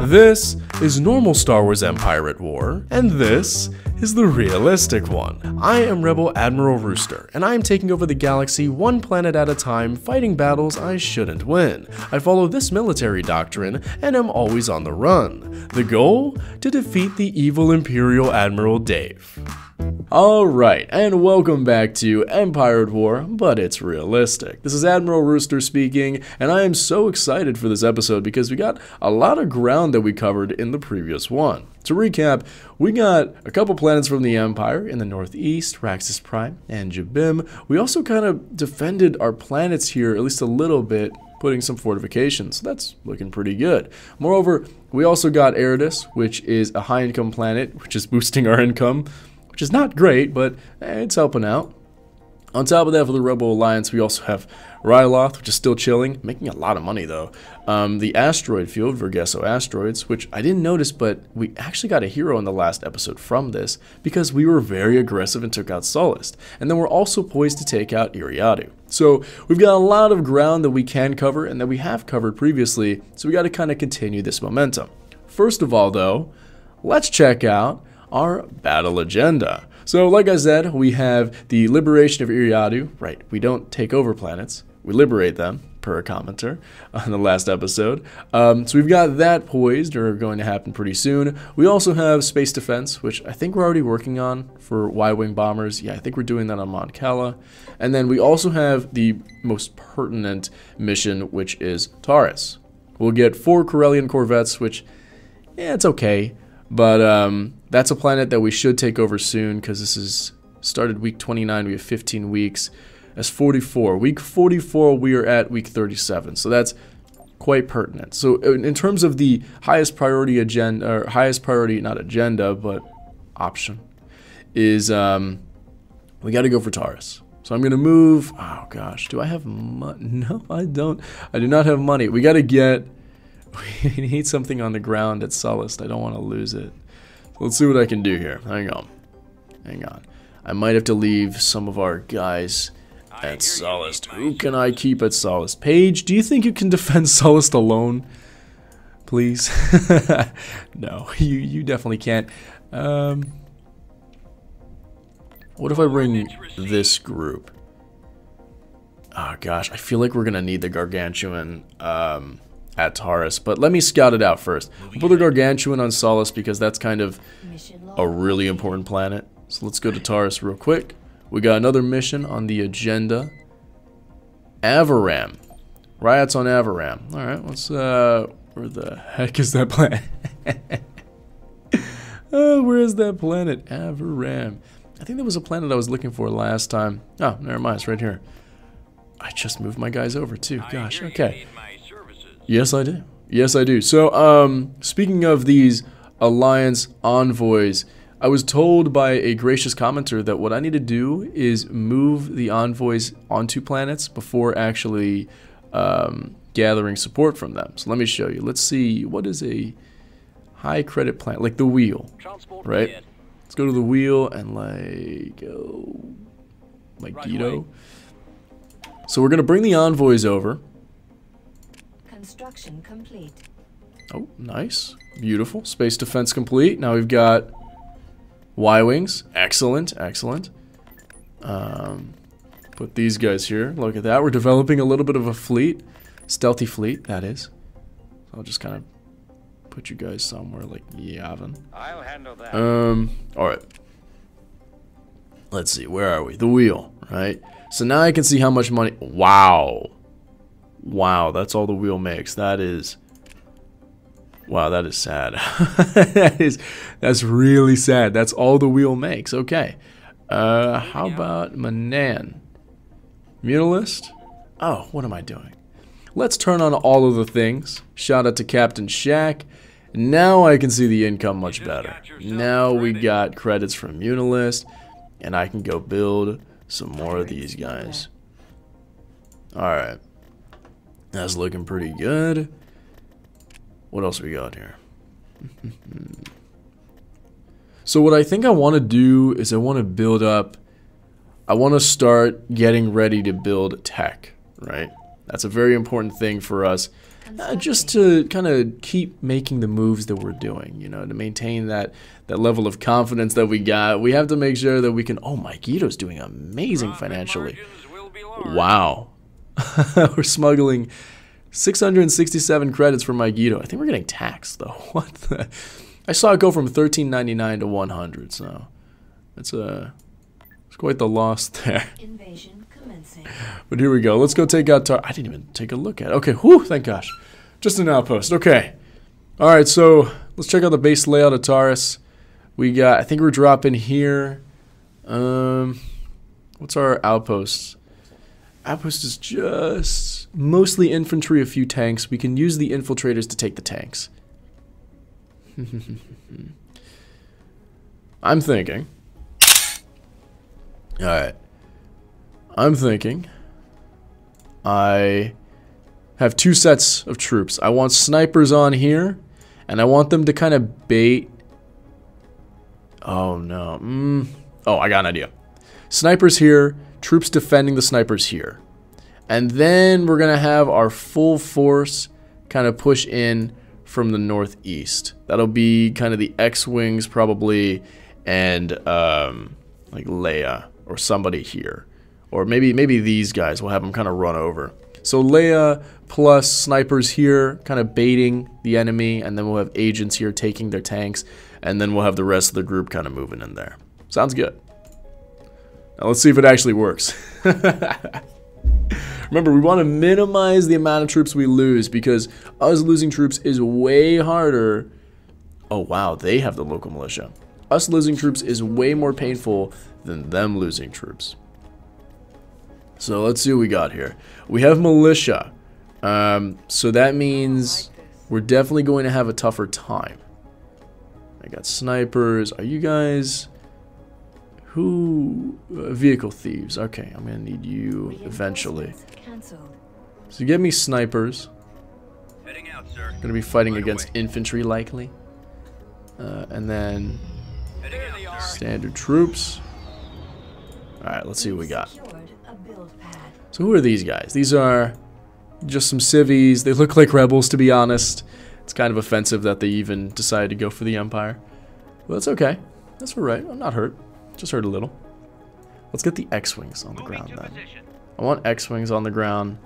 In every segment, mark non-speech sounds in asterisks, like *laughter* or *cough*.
This is normal Star Wars Empire at War, and this is the realistic one. I am Rebel Admiral Rooster, and I am taking over the galaxy one planet at a time, fighting battles I shouldn't win. I follow this military doctrine, and am always on the run. The goal? To defeat the evil Imperial Admiral Dave. Alright, and welcome back to Empire at War, but it's realistic. This is Admiral Rooster speaking, and I am so excited for this episode because we got a lot of ground that we covered in the previous one. To recap, we got a couple planets from the Empire in the northeast, Raxus Prime and Jabiim. We also kind of defended our planets here at least a little bit putting some fortifications. That's looking pretty good. Moreover, we also got Eridus, which is a high income planet, which is boosting our income which is not great, but eh, it's helping out. On top of that, for the Rebel Alliance, we also have Ryloth, which is still chilling, making a lot of money though. Um, the asteroid field, Vergesso Asteroids, which I didn't notice, but we actually got a hero in the last episode from this because we were very aggressive and took out Sullust. And then we're also poised to take out Eriadu. So we've got a lot of ground that we can cover and that we have covered previously, so we got to kind of continue this momentum. First of all, though, let's check out our battle agenda. So, like I said, we have the liberation of Eriadu, Right, we don't take over planets, we liberate them, per commenter on the last episode. Um, so we've got that poised or going to happen pretty soon. We also have space defense, which I think we're already working on for Y-wing bombers. Yeah, I think we're doing that on Mon Cala. And then we also have the most pertinent mission, which is Taris. We'll get four Corellian corvettes, which, yeah, it's okay. But um, that's a planet that we should take over soon because this is started week 29. We have 15 weeks. That's 44. Week 44, we are at week 37. So that's quite pertinent. So in terms of the highest priority agenda, or highest priority, not agenda, but option, is um, we got to go for Taris. So I'm going to move. Oh gosh, do I have money? *laughs* No, I don't. I do not have money. We got to get *laughs* we need something on the ground at Sullust. I don't want to lose it. So let's see what I can do here. Hang on. Hang on. I might have to leave some of our guys at Sullust. Who can I keep at Sullust? Paige, do you think you can *laughs* defend Sullust alone? Please? *laughs* no, *laughs* you, you definitely can't. Um, what if I bring this group? Oh gosh, I feel like we're going to need the Gargantuan um, at Taris, but let me scout it out first. We'll put the Gargantuan on Sullust because that's kind of a really important planet. So let's go to Taris real quick. We got another mission on the agenda. Avaram. Riots on Avaram. Alright, let's, uh, where the heck is that planet? *laughs* oh, where is that planet? Avaram. I think there was a planet I was looking for last time. Oh, never mind, it's right here. I just moved my guys over too. Gosh, okay. Yes, I do. Yes, I do. So, um, speaking of these alliance envoys, I was told by a gracious commenter that what I need to do is move the envoys onto planets before actually um, gathering support from them. So let me show you. Let's see, what is a high credit planet? Like the wheel, right? Let's go to the wheel and like, go, like Guido. So we're going to bring the envoys over. Construction complete. Oh, nice. Beautiful. Space defense complete. Now we've got Y-Wings. Excellent, excellent. Um, put these guys here. Look at that. We're developing a little bit of a fleet. Stealthy fleet, that is. I'll just kind of put you guys somewhere like Yavin. I'll handle that. Um, alright. Let's see, where are we? The wheel, right? So now I can see how much money... Wow. Wow, that's all the wheel makes. That is... Wow, that is sad. *laughs* that is... That's really sad. That's all the wheel makes. Okay. Uh, how about Manaan? Mutalist? Oh, what am I doing? Let's turn on all of the things. Shout out to Captain Shaq. Now I can see the income much better. Now we got credits from Mutalist, and I can go build some more of these guys. Alright. That's looking pretty good. What else we got here? *laughs* so what I think I want to do is I want to build up I want to start getting ready to build tech, right? That's a very important thing for us uh, just to kind of keep making the moves that we're doing, you know, to maintain that that level of confidence that we got. We have to make sure that we can. Oh, Mygeeto's doing amazing financially. Wow, *laughs* we're smuggling 667 credits for Mygeeto. I think we're getting taxed though. *laughs* What the? I saw it go from 13.99 to 100, so it's a it's quite the loss *laughs* there. Invasion commencing. But here we go. Let's go take out Tar. I didn't even take a look at. it. Okay, whew, thank gosh. Just an outpost. Okay. All right, so let's check out the base layout of Taris. We got. I think we're dropping here. Um, what's our outpost? Outpost is just mostly infantry, a few tanks. We can use the infiltrators to take the tanks. *laughs* I'm thinking. All right. I'm thinking. I have two sets of troops. I want snipers on here, and I want them to kind of bait. Oh no. Mm. Oh, I got an idea. Snipers here, troops defending the snipers here. And then we're going to have our full force kind of push in from the northeast. That'll be kind of the X-Wings probably and um, like Leia or somebody here. Or maybe maybe these guys will have them kind of run over. So Leia plus snipers here kind of baiting the enemy and then we'll have agents here taking their tanks and then we'll have the rest of the group kind of moving in there. Sounds good. Now let's see if it actually works. *laughs* Remember, we want to minimize the amount of troops we lose because us losing troops is way harder. Oh, wow, they have the local militia. Us losing troops is way more painful than them losing troops. So let's see what we got here. We have militia. Um, so that means we're definitely going to have a tougher time. I got snipers. Are you guys... Who... Uh, vehicle thieves. Okay, I'm going to need you eventually. Cancelled. So get me snipers. Heading out, sir. Going to be fighting Right against away. infantry likely. Uh, and then out, standard troops. Alright, let's see what we got. Secured a build pad. So who are these guys? These are just some civvies. They look like rebels, to be honest. It's kind of offensive that they even decided to go for the Empire. Well, that's okay. That's all right. I'm not hurt. Just hurt a little. Let's get the X-Wings on the Moving ground then. position. I want X-Wings on the ground.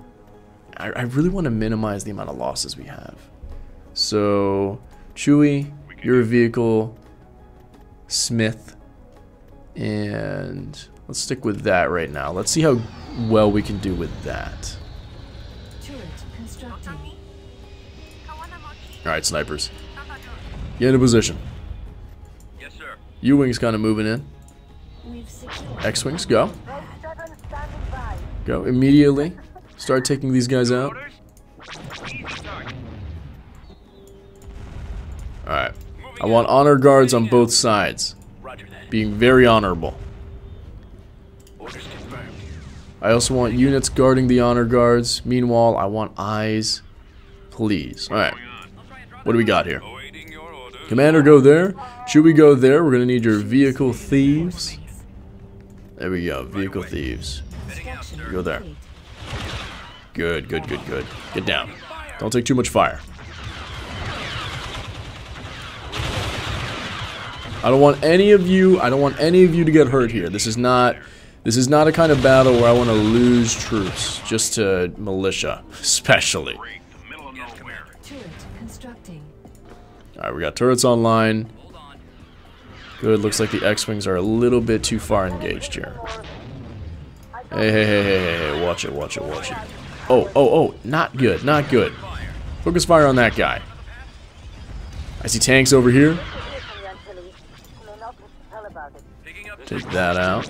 I, I really want to minimize the amount of losses we have. So, Chewie, you're a vehicle. Smith. And let's stick with that right now. Let's see how well we can do with that. Alright, snipers. Get into position. Yes, sir. U-Wings kind of moving in. X-Wings, go. Go immediately. Start taking these guys out. Alright. I want honor guards on both sides. Being very honorable. I also want units guarding the honor guards. Meanwhile, I want eyes. Please. Alright. What do we got here? Commander, go there. Should we go there? We're going to need your vehicle thieves. There we go. Vehicle thieves. Go there. Good, good, good, good. Get down. Don't take too much fire. I don't want any of you, I don't want any of you to get hurt here. This is not this is not a kind of battle where I want to lose troops just to militia, especially. Break the middle of nowhere. Turret constructing. All right, we got turrets online. Good. Looks like the X-wings are a little bit too far engaged here. Hey, hey, hey, hey, hey, hey! Watch it, watch it, watch it. Oh, oh, oh! Not good, not good. Focus fire on that guy. I see tanks over here. Take that out.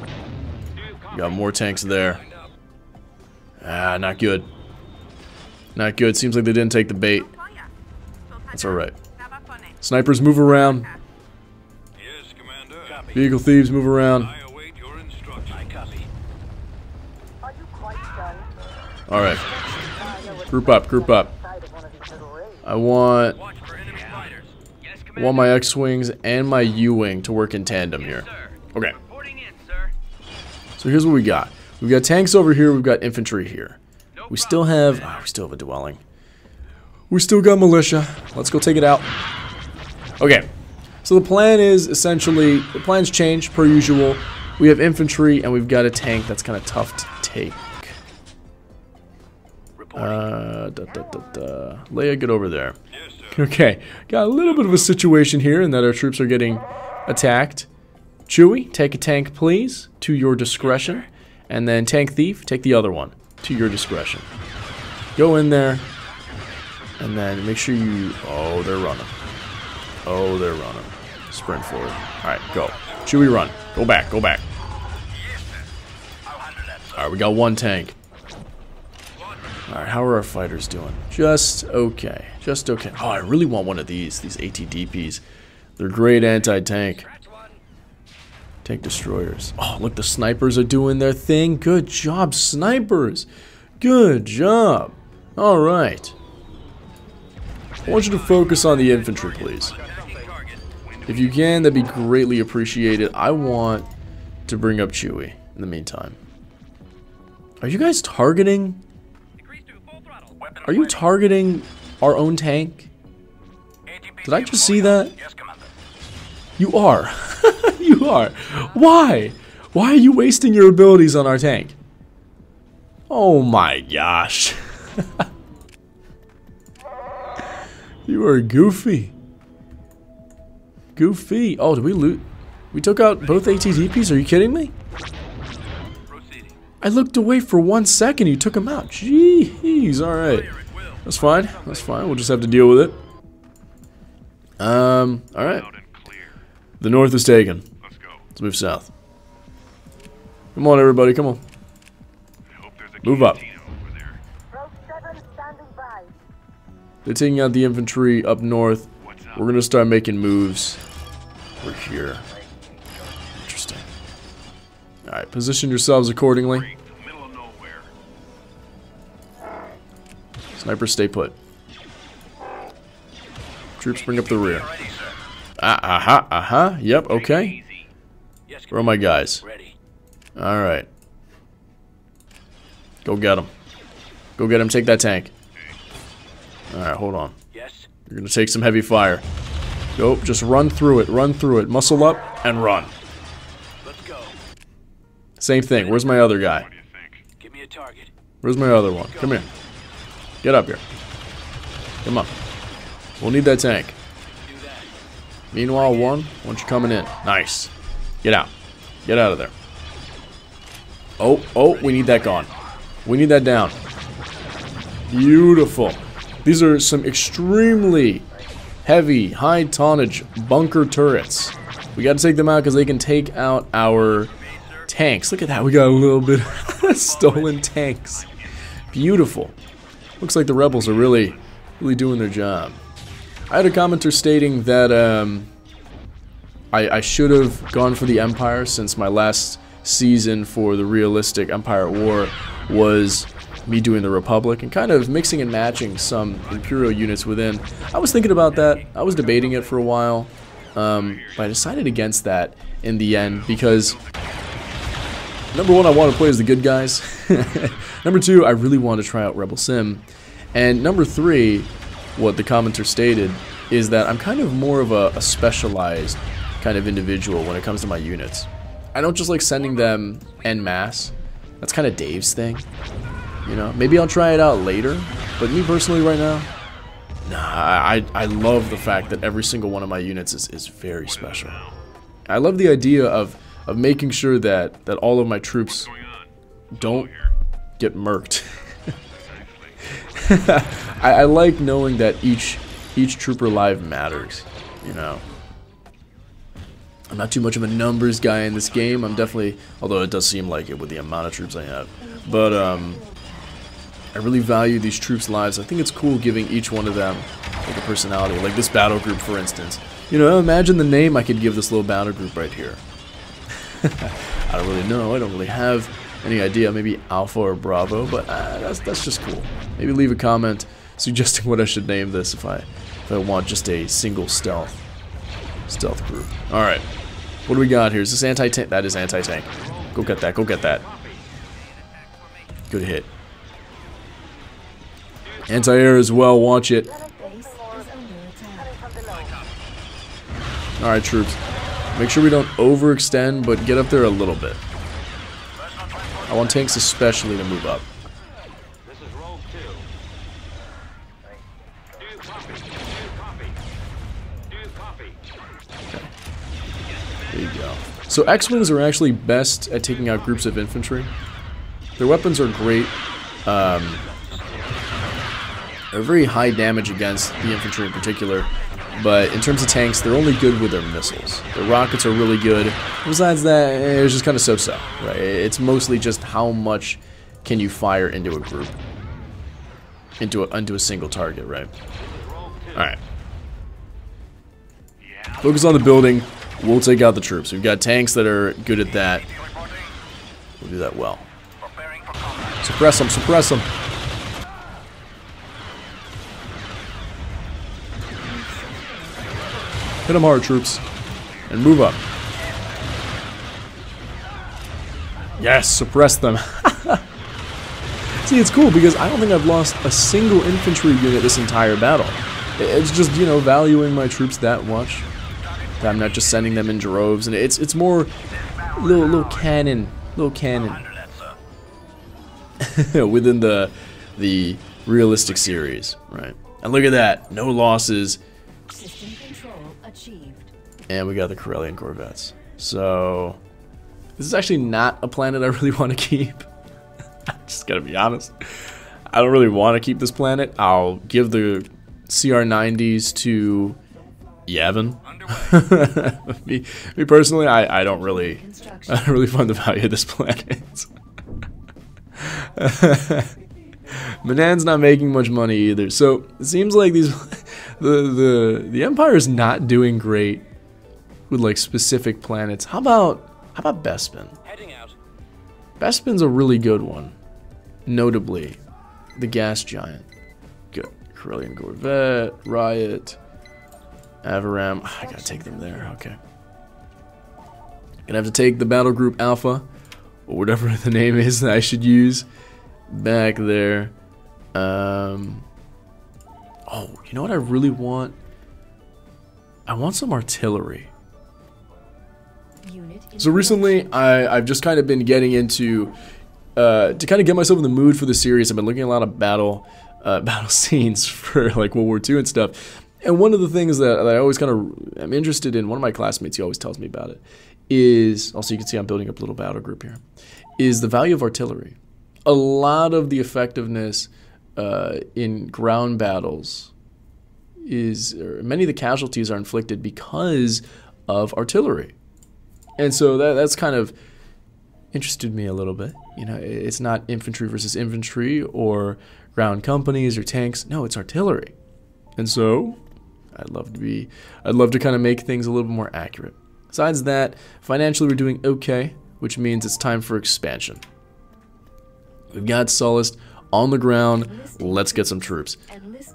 Got more tanks there. Ah, not good. Not good. Seems like they didn't take the bait. That's alright. Snipers move around. Vehicle thieves move around. Alright. Group up, group up. I want Watch for enemy fighters. Yes, I want my X-Wings and my U-Wing to work in tandem here. Okay. Reporting in, sir. So here's what we got. We've got tanks over here, we've got infantry here. We still have ah, we still have a dwelling. We still got militia. Let's go take it out. Okay. So the plan is essentially, the plan's changed per usual. We have infantry and we've got a tank that's kind of tough to take. Uh, da, da, da, da. Leia, get over there. Okay, got a little bit of a situation here in that our troops are getting attacked. Chewie, take a tank, please, to your discretion. And then Tank Thief, take the other one, to your discretion. Go in there, and then make sure you... Oh, they're running. Oh, they're running. Sprint forward. Alright, go. Chewie, run. Go back, go back. Alright, we got one tank. Alright, how are our fighters doing? Just okay. Just okay. Oh, I really want one of these, these ATDPs. They're great anti-tank. Tank destroyers. Oh, look, the snipers are doing their thing. Good job, snipers. Good job. Alright. I want you to focus on the infantry, please. If you can, that'd be greatly appreciated. I want to bring up Chewie in the meantime. Are you guys targeting are you targeting our own tank? Did I just see that? You are. *laughs* you are. Why? Why are you wasting your abilities on our tank? Oh my gosh. *laughs* you are goofy. Goofy. Oh, did we loot? We took out both ATDPs? Are you kidding me? I looked away for one second. You took him out. Jeez. All right. That's fine. That's fine. We'll just have to deal with it. Um. All right. The north is taken. Let's go. Let's move south. Come on, everybody. Come on. Move up. cantina over there. Rogue 7 standing by. They're taking out the infantry up north. We're gonna start making moves. We're here. Interesting. All right. Position yourselves accordingly. Sniper, stay put. Troops, bring up the rear. Ah, aha, aha. Yep. Okay. Where are my guys? All right. Go get them. Go get him. Take that tank. All right. Hold on. You're gonna take some heavy fire. Nope, Just run through it. Run through it. Muscle up and run. Same thing. Where's my other guy? What do you think? Give me a target. Where's my other one? Come here. Get up here. Come on. We'll need that tank. Meanwhile, one, why don't you coming in? Nice. Get out. Get out of there. Oh, oh, we need that gone. We need that down. Beautiful. These are some extremely heavy, high tonnage bunker turrets. We got to take them out because they can take out our tanks. Look at that. We got a little bit of *laughs* stolen tanks. Beautiful. Looks like the rebels are really, really doing their job. I had a commenter stating that um, I, I should have gone for the Empire since my last season for the realistic Empire War was me doing the Republic and kind of mixing and matching some Imperial units within. I was thinking about that. I was debating it for a while, um, but I decided against that in the end because number one, I want to play as the good guys. *laughs* number two, I really want to try out Rebel Sim. And number three, what the commenter stated is that I'm kind of more of a, a specialized kind of individual when it comes to my units. I don't just like sending them en masse. That's kind of Dave's thing. You know, maybe I'll try it out later, but me personally right now, nah, I, I love the fact that every single one of my units is, is very special. I love the idea of, of making sure that, that all of my troops don't get murked. *laughs* I, I like knowing that each each trooper live matters. You know, I'm not too much of a numbers guy in this game. I'm definitely, although it does seem like it with the amount of troops I have, but um, I really value these troops' lives. I think it's cool giving each one of them like a personality, like this battle group, for instance. You know, imagine the name I could give this little battle group right here. *laughs* I don't really know. I don't really have any idea. Maybe Alpha or Bravo, but uh, that's that's just cool. Maybe leave a comment suggesting *laughs* what I should name this if I if I want just a single stealth stealth group. All right, what do we got here? Is this anti tank? That is anti tank. Go get that. Go get that. Good hit. Anti-air as well, watch it. Below. Alright, troops. Make sure we don't overextend, but get up there a little bit. I want tanks especially to move up. This is Rogue 2. Do copy. Do copy. Do copy. There you go. So X-Wings are actually best at taking out groups of infantry. Their weapons are great. Um, they're very high damage against the infantry in particular. But in terms of tanks, they're only good with their missiles. Their rockets are really good. Besides that, eh, it's just kind of so-so, right? It's mostly just how much can you fire into a group, into a, into a single target, right? All right. Focus on the building. We'll take out the troops. We've got tanks that are good at that. We'll do that well. Suppress them, suppress them. Hit them hard, troops. And move up. Yes, suppress them. *laughs* See, it's cool because I don't think I've lost a single infantry unit this entire battle. It's just, you know, valuing my troops that much. That I'm not just sending them in droves, and it's it's more little little cannon, little cannon *laughs* within the the realistic series, right? And look at that, no losses, achieved. and we got the Corellian Corvettes. So this is actually not a planet I really *laughs* want to keep. I *laughs* just gotta be honest. I don't really want to keep this planet. I'll give the CR90s to Yavin. *laughs* me, me personally, I, I don't really. I don't really find the value of this planet. Manaan's not making much money either, so it seems like these, the the the Empire is not doing great with like specific planets. How about how about Bespin? Heading out. Bespin's a really good one, notably the Gas Giant. Good, Corellian Corvette, Riot, Avaram. I gotta take them there. Okay. Gonna have to take the Battle Group Alpha, or whatever *laughs* the name is that I should use, back there. Um. Oh, you know what I really want? I want some artillery. So recently, I, I've just kind of been getting into uh, to kind of get myself in the mood for the series. I've been looking at a lot of battle uh, *laughs* battle scenes for like World War II and stuff. And one of the things that, that I always kind of am interested in, one of my classmates, he always tells me about it, is also you can see I'm building up a little battle group here, is the value of artillery. A lot of the effectiveness uh, in ground battles is, or many of the casualties are inflicted because of artillery. And so that that's kind of interested me a little bit. You know, it's not infantry versus infantry or ground companies or tanks. No, it's artillery. And so I'd love to be I'd love to kind of make things a little bit more accurate. Besides that, financially we're doing okay, which means it's time for expansion. We've got Sullust on the ground. Let's get some troops.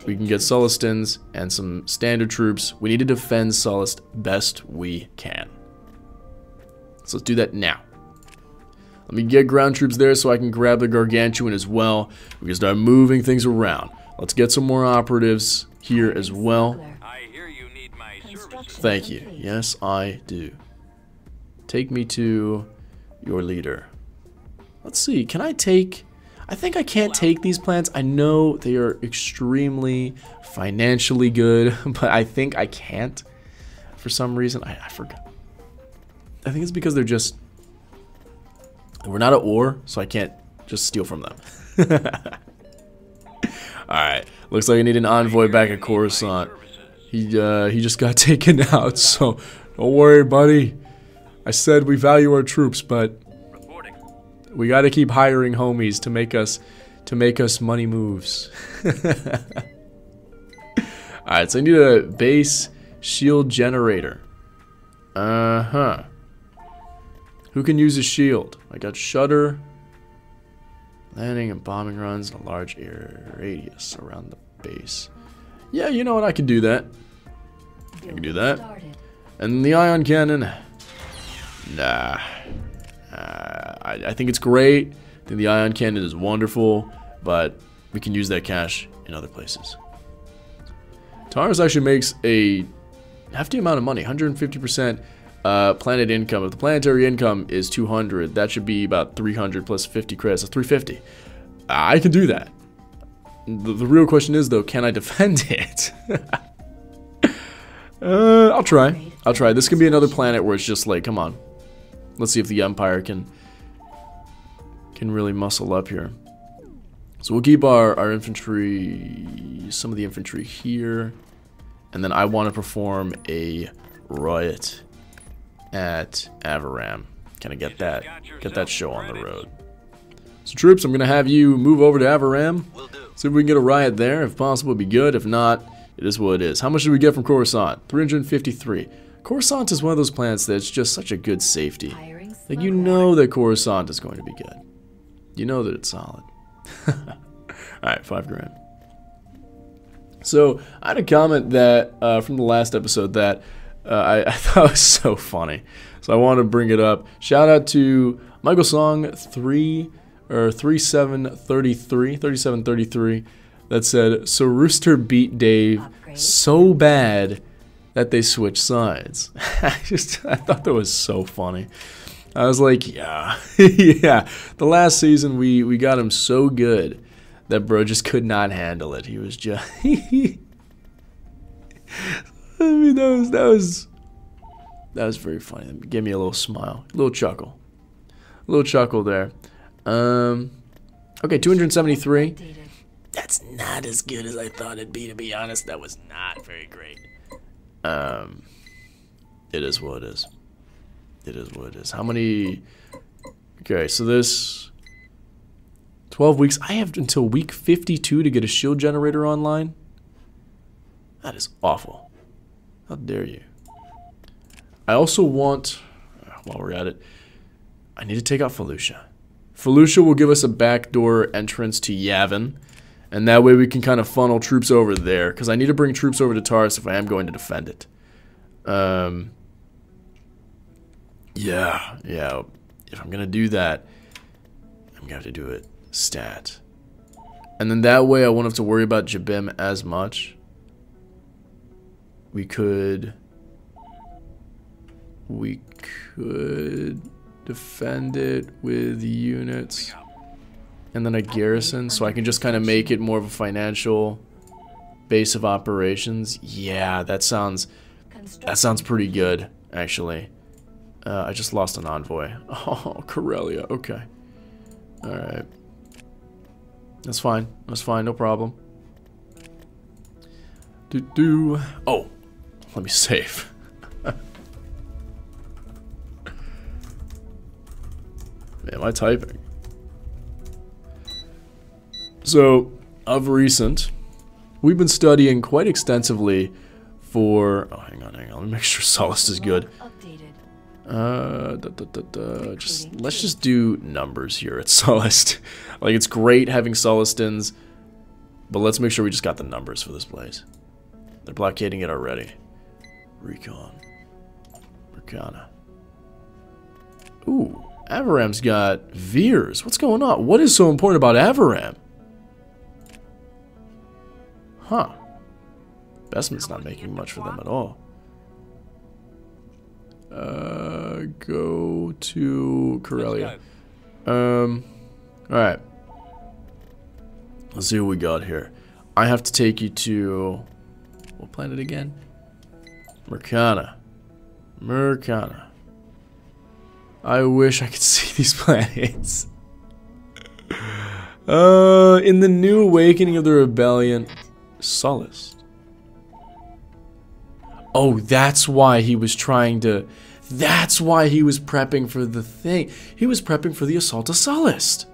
We can get Sullustans and some standard troops. We need to defend Sullust best we can. So let's do that now. Let me get ground troops there so I can grab the Gargantuan as well. We can start moving things around. Let's get some more operatives here as well. Circular. I hear you need my services. Construction Thank you. Yes, I do. Take me to your leader. Let's see. Can I take... I think I can't take these plants. I know they are extremely financially good, *laughs* but I think I can't. For some reason, I, I forgot. I think it's because they're just... We're not at war, so I can't just steal from them. *laughs* Alright. Looks like I need an envoy back at Coruscant. He uh, he just got *laughs* taken out, so don't worry, buddy. I said we value our troops, but. We got to keep hiring homies to make us to make us money moves. *laughs* All right, so I need a base shield generator. Uh huh. Who can use a shield? I got shutter, landing and bombing runs in a large area radius around the base. Yeah, you know what? I can do that. I can do that. And the ion cannon, nah. Uh, I, I think it's great. I think the ion cannon is wonderful, but we can use that cash in other places. Taris actually makes a hefty amount of money, 150% uh, planet income. If the planetary income is 200, that should be about 300 plus 50 credits, so 350. I can do that. The, the real question is, though, can I defend *laughs* it? uh, I'll try. I'll try. This can be another planet where it's just like, come on. Let's see if the Empire can can really muscle up here. So we'll keep our, our infantry, some of the infantry here. And then I want to perform a riot at Avaram. Can I get that? Get that show on the road. So troops, I'm going to have you move over to Avaram. See if we can get a riot there. If possible, it'd be good. If not, it is what it is. How much did we get from Coruscant? 353. Coruscant is one of those planets that's just such a good safety. Like, you know that Coruscant is going to be good. You know that it's solid. *laughs* Alright, five grand. So, I had a comment that, uh, from the last episode that uh, I, *laughs* I thought was so funny. So, I want to bring it up. Shout out to Michael Song 3 or 3733, 3733 that said, So Rooster beat Dave so bad that they switched sides. *laughs* I just I thought that was so funny. I was like, yeah, *laughs* yeah. The last season we we got him so good that bro just could not handle it. He was just. *laughs* I mean, that was that was that was very funny. Give me a little smile, a little chuckle, a little chuckle there. Um, okay, 273 that's not as good as I thought it'd be. To be honest, that was not very great. Um, it is what it is. It is what it is. How many? Okay, so this twelve weeks. I have until week fifty-two to get a shield generator online. That is awful. How dare you? I also want, while we're at it, I need to take out Felucia. Felucia will give us a backdoor entrance to Yavin, and that way we can kind of funnel troops over there, because I need to bring troops over to Taris if I am going to defend it. Um, yeah, yeah. If I'm going to do that, I'm going to have to do it stat. And then that way I won't have to worry about Jabiim as much. We could... We could defend it with units and then a garrison so I can just kind of make it more of a financial base of operations. Yeah, that sounds that sounds pretty good actually. Uh, I just lost an envoy. *laughs* Oh, Corellia. Okay. All right. That's fine. That's fine. No problem. Do do. Oh, let me *laughs* save. Man, am I typing? So, of recent, we've been studying quite extensively for. Oh, hang on, hang on. Let me make sure *laughs* Sullust is good. Updated. Uh, da, da, da. Just let's just do numbers here at *laughs* Sullust. like it's great having Sullustans, but let's make sure we just got the numbers for this place. They're blockading it already. Recon. Mercana. Ooh, Avaram's got Veers. What's going on? What is so important about Avaram? Huh. Bespin's not making much for them at all. Uh, go to Corellia. Um, alright. Let's see what we got here. I have to take you to... What planet again? Mercana. Mercana. I wish I could *laughs* see these planets. *laughs* Uh, in the new awakening of the rebellion, Sullust. Oh, that's why he was trying to. That's why he was prepping for the thing. He was prepping for the assault of. Recruitment.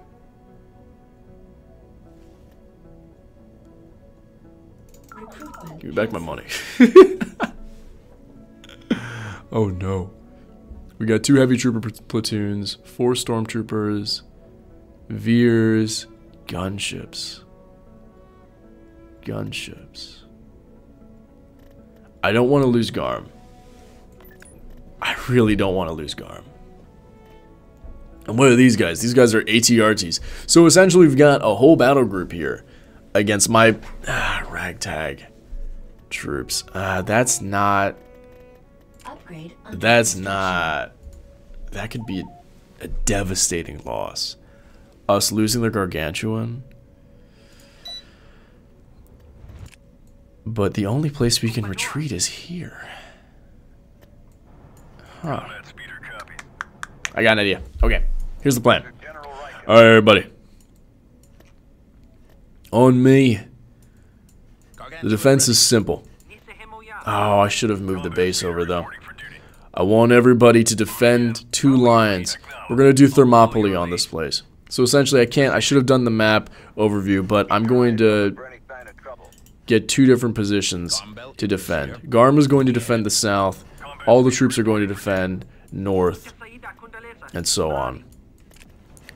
Give me back my money. *laughs* oh no. We got two heavy trooper platoons, four stormtroopers, veers, gunships. Gunships. I don't want to lose Garm. I really don't want to lose Garm. And what are these guys? These guys are ATRTs. So essentially we've got a whole battle group here against my ah, ragtag troops. Uh, that's not. Upgrade That's not. That could be a, a devastating loss. Us losing the gargantuan. But the only place we can retreat is here. Huh. I got an idea. Okay, here's the plan. All right, everybody. On me. The defense is simple. Oh, I should have moved the base over though. I want everybody to defend two lines. We're gonna do Thermopylae on this place. So essentially, I can't. I should have done the map overview, but I'm going to For any sign of trouble. Get two different positions to defend. Garm's going to defend the south. All the troops are going to defend north, and so on.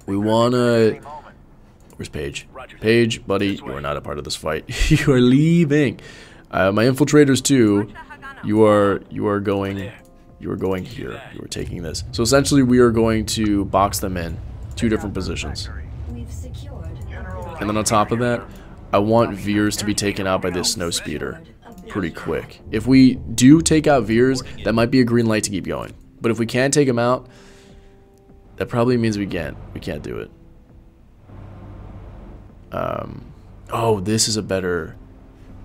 We wanna. Where's Paige? Paige, buddy, you are not a part of this fight. *laughs* you are leaving. Uh, my infiltrators too. You are you are going you are going here. You are taking this. So essentially, we are going to box them in two different positions. We've secured a And then on top of that, I want Veers to be taken out by this snow speeder pretty quick. If we do take out Veers, that might be a green light to keep going. But if we can't take him out, that probably means we can't. We can't do it. Um, oh, this is a better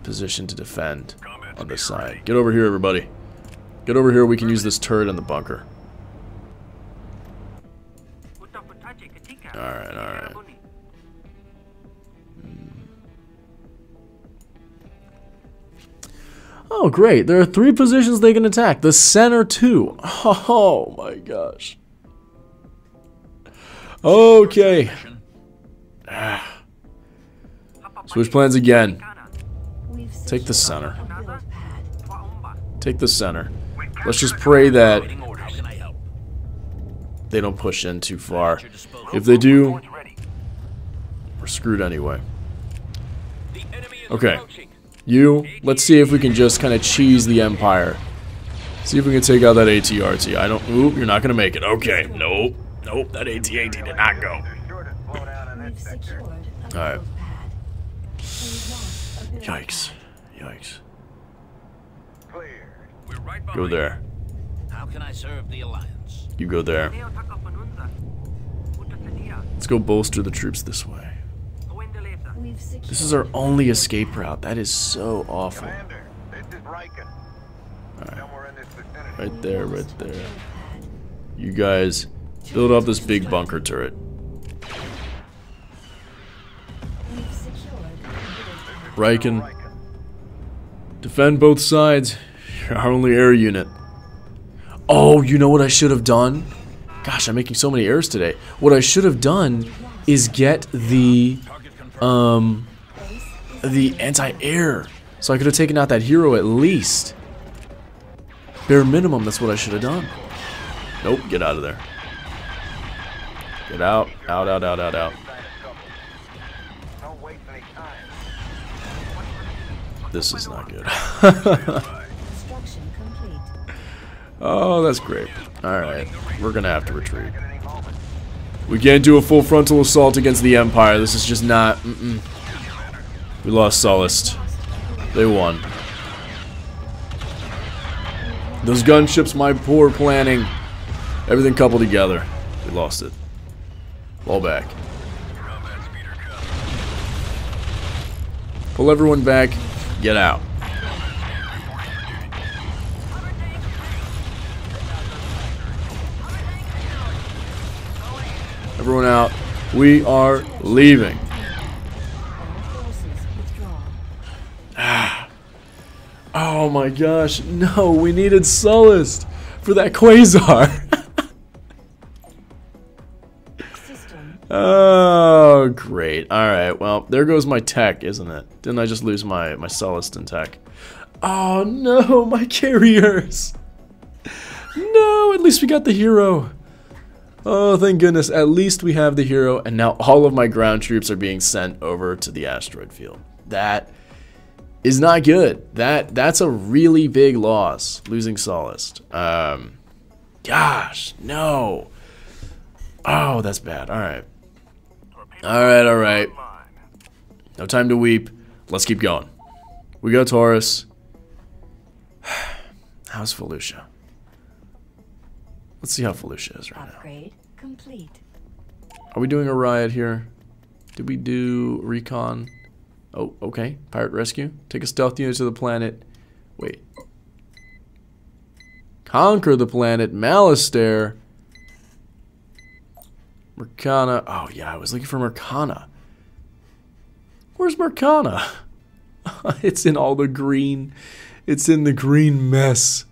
position to defend on this side. Get over here, everybody. Get over here. We can use this turret in the bunker. Alright, alright. Oh, great. There are three positions they can attack. The center, too. *laughs* Oh, my gosh. Okay. Ah. Switch plans again. Take the center. Take the center. Let's just pray that they don't push in too far. If they do, we're screwed anyway. Okay. You, let's see if we can just kind of cheese the Empire. See if we can take out that ATRT. I don't. Oop, you're not gonna make it. Okay. Nope. Nope. That AT-AT did not go. They're sure to slow down in We've this sector. secured a Alright. build pad. We've lost a build Yikes. Yikes. Go there. How can I serve the Alliance? You go there. Let's go bolster the troops this way. This is our only escape route. That is so awful. Commander, this is Rieekan. Somewhere in this vicinity. Right there, right there. You guys build up this big bunker turret. We've secured a build pad. Rieekan, Rieekan. defend both sides. You're our only air unit. Oh, you know what I should have done? Gosh, I'm making so many errors today. What I should have done is get the um the anti-air. So I could have taken out that hero at least. Bare minimum, that's what I should have done. Nope, get out of there. Get out, out, out, out, out, out. This is not good. *laughs* Oh, that's great. Alright, we're gonna have to retreat. We can't do a full frontal assault against the Empire. This is just not. Mm-mm. We lost Sullust. They won. Those gunships, my poor planning. Everything coupled together. We lost it. Fall back. Pull everyone back. Get out. Everyone out. We are leaving. Oh my gosh, no, we needed Sullust for that Quasar. Oh, great. Alright, well, there goes my tech, isn't it? Didn't I just lose my, my Sullust in tech? Oh no, my carriers. No, at least we got the hero. Oh, thank goodness. At least we have the hero, and now all of my ground troops are being sent over to the asteroid field. That is not good. That that's a really big loss, losing Sullust. Um, gosh, no. Oh, that's bad. All right, all right, all right. No time to weep. Let's keep going. We go Taris. *sighs* How's Felucia? Let's see how Felucia is right now. Upgrade complete. Are we doing a riot here? Did we do recon? Oh, okay. Pirate rescue. Take a stealth unit to the planet. Wait. Conquer the planet. Malastare. Mercana. Oh, yeah. I was looking for Mercana. Where's Mercana? *laughs* it's in all the green. It's in the green mess.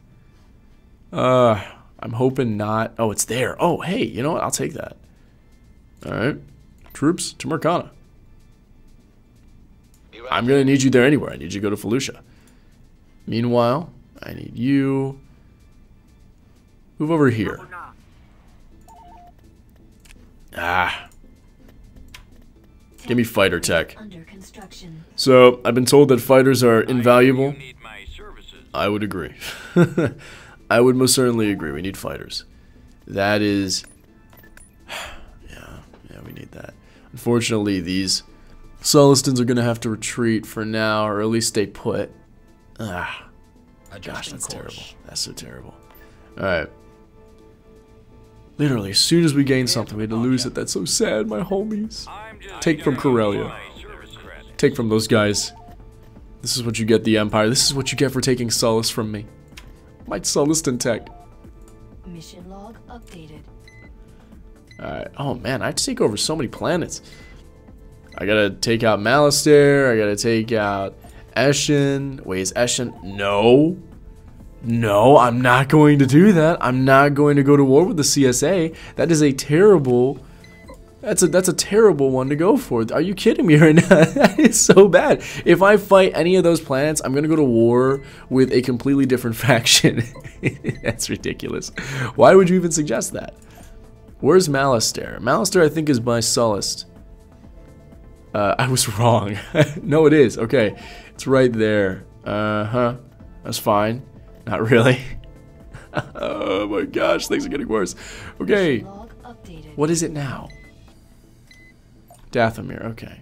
Uh, I'm hoping not. Oh, it's there. Oh, hey, you know what? I'll take that. All right. Troops to Mercana. I'm going to need you there anywhere. I need you to go to Felucia. Meanwhile, I need you. Move over here. Ah. Give me fighter tech. So, I've been told that fighters are invaluable. You need my services. I would agree. *laughs* I would most certainly agree. We need fighters. That is. *sighs* Yeah, yeah, we need that. Unfortunately, these Sullustans are going to have to retreat for now, or at least stay put. Ah, gosh, that's terrible. That's so terrible. Alright. Literally, as soon as we gain something, we had to lose it. That's so sad, my homies. Take from giving you Corellia. my service credit. Take from those guys. This is what you get, the Empire. This is what you get for taking Sullust from me. My Sullustan tech. Mission log updated. Alright. Oh man, I have to take over so many planets. I gotta take out Malastare. I gotta take out Eshin. Wait, is Eshin? No. No, I'm not going to do that. I'm not going to go to war with the CSA. That is a terrible. That's a that's a terrible one to go for. Are you kidding me *laughs* right now? that is so bad. If I fight any of those planets, I'm gonna go to war with a completely different *laughs* faction. *laughs* that's ridiculous. Why would you even suggest that? Where's Malastare? Malastare, I think, is by Sullust. Uh, I was *laughs* wrong. no, it is. Okay. It's right there. Uh huh. That's fine. Not really. *laughs* oh my gosh, things are getting worse. Okay. What is it now? Dathomir, okay.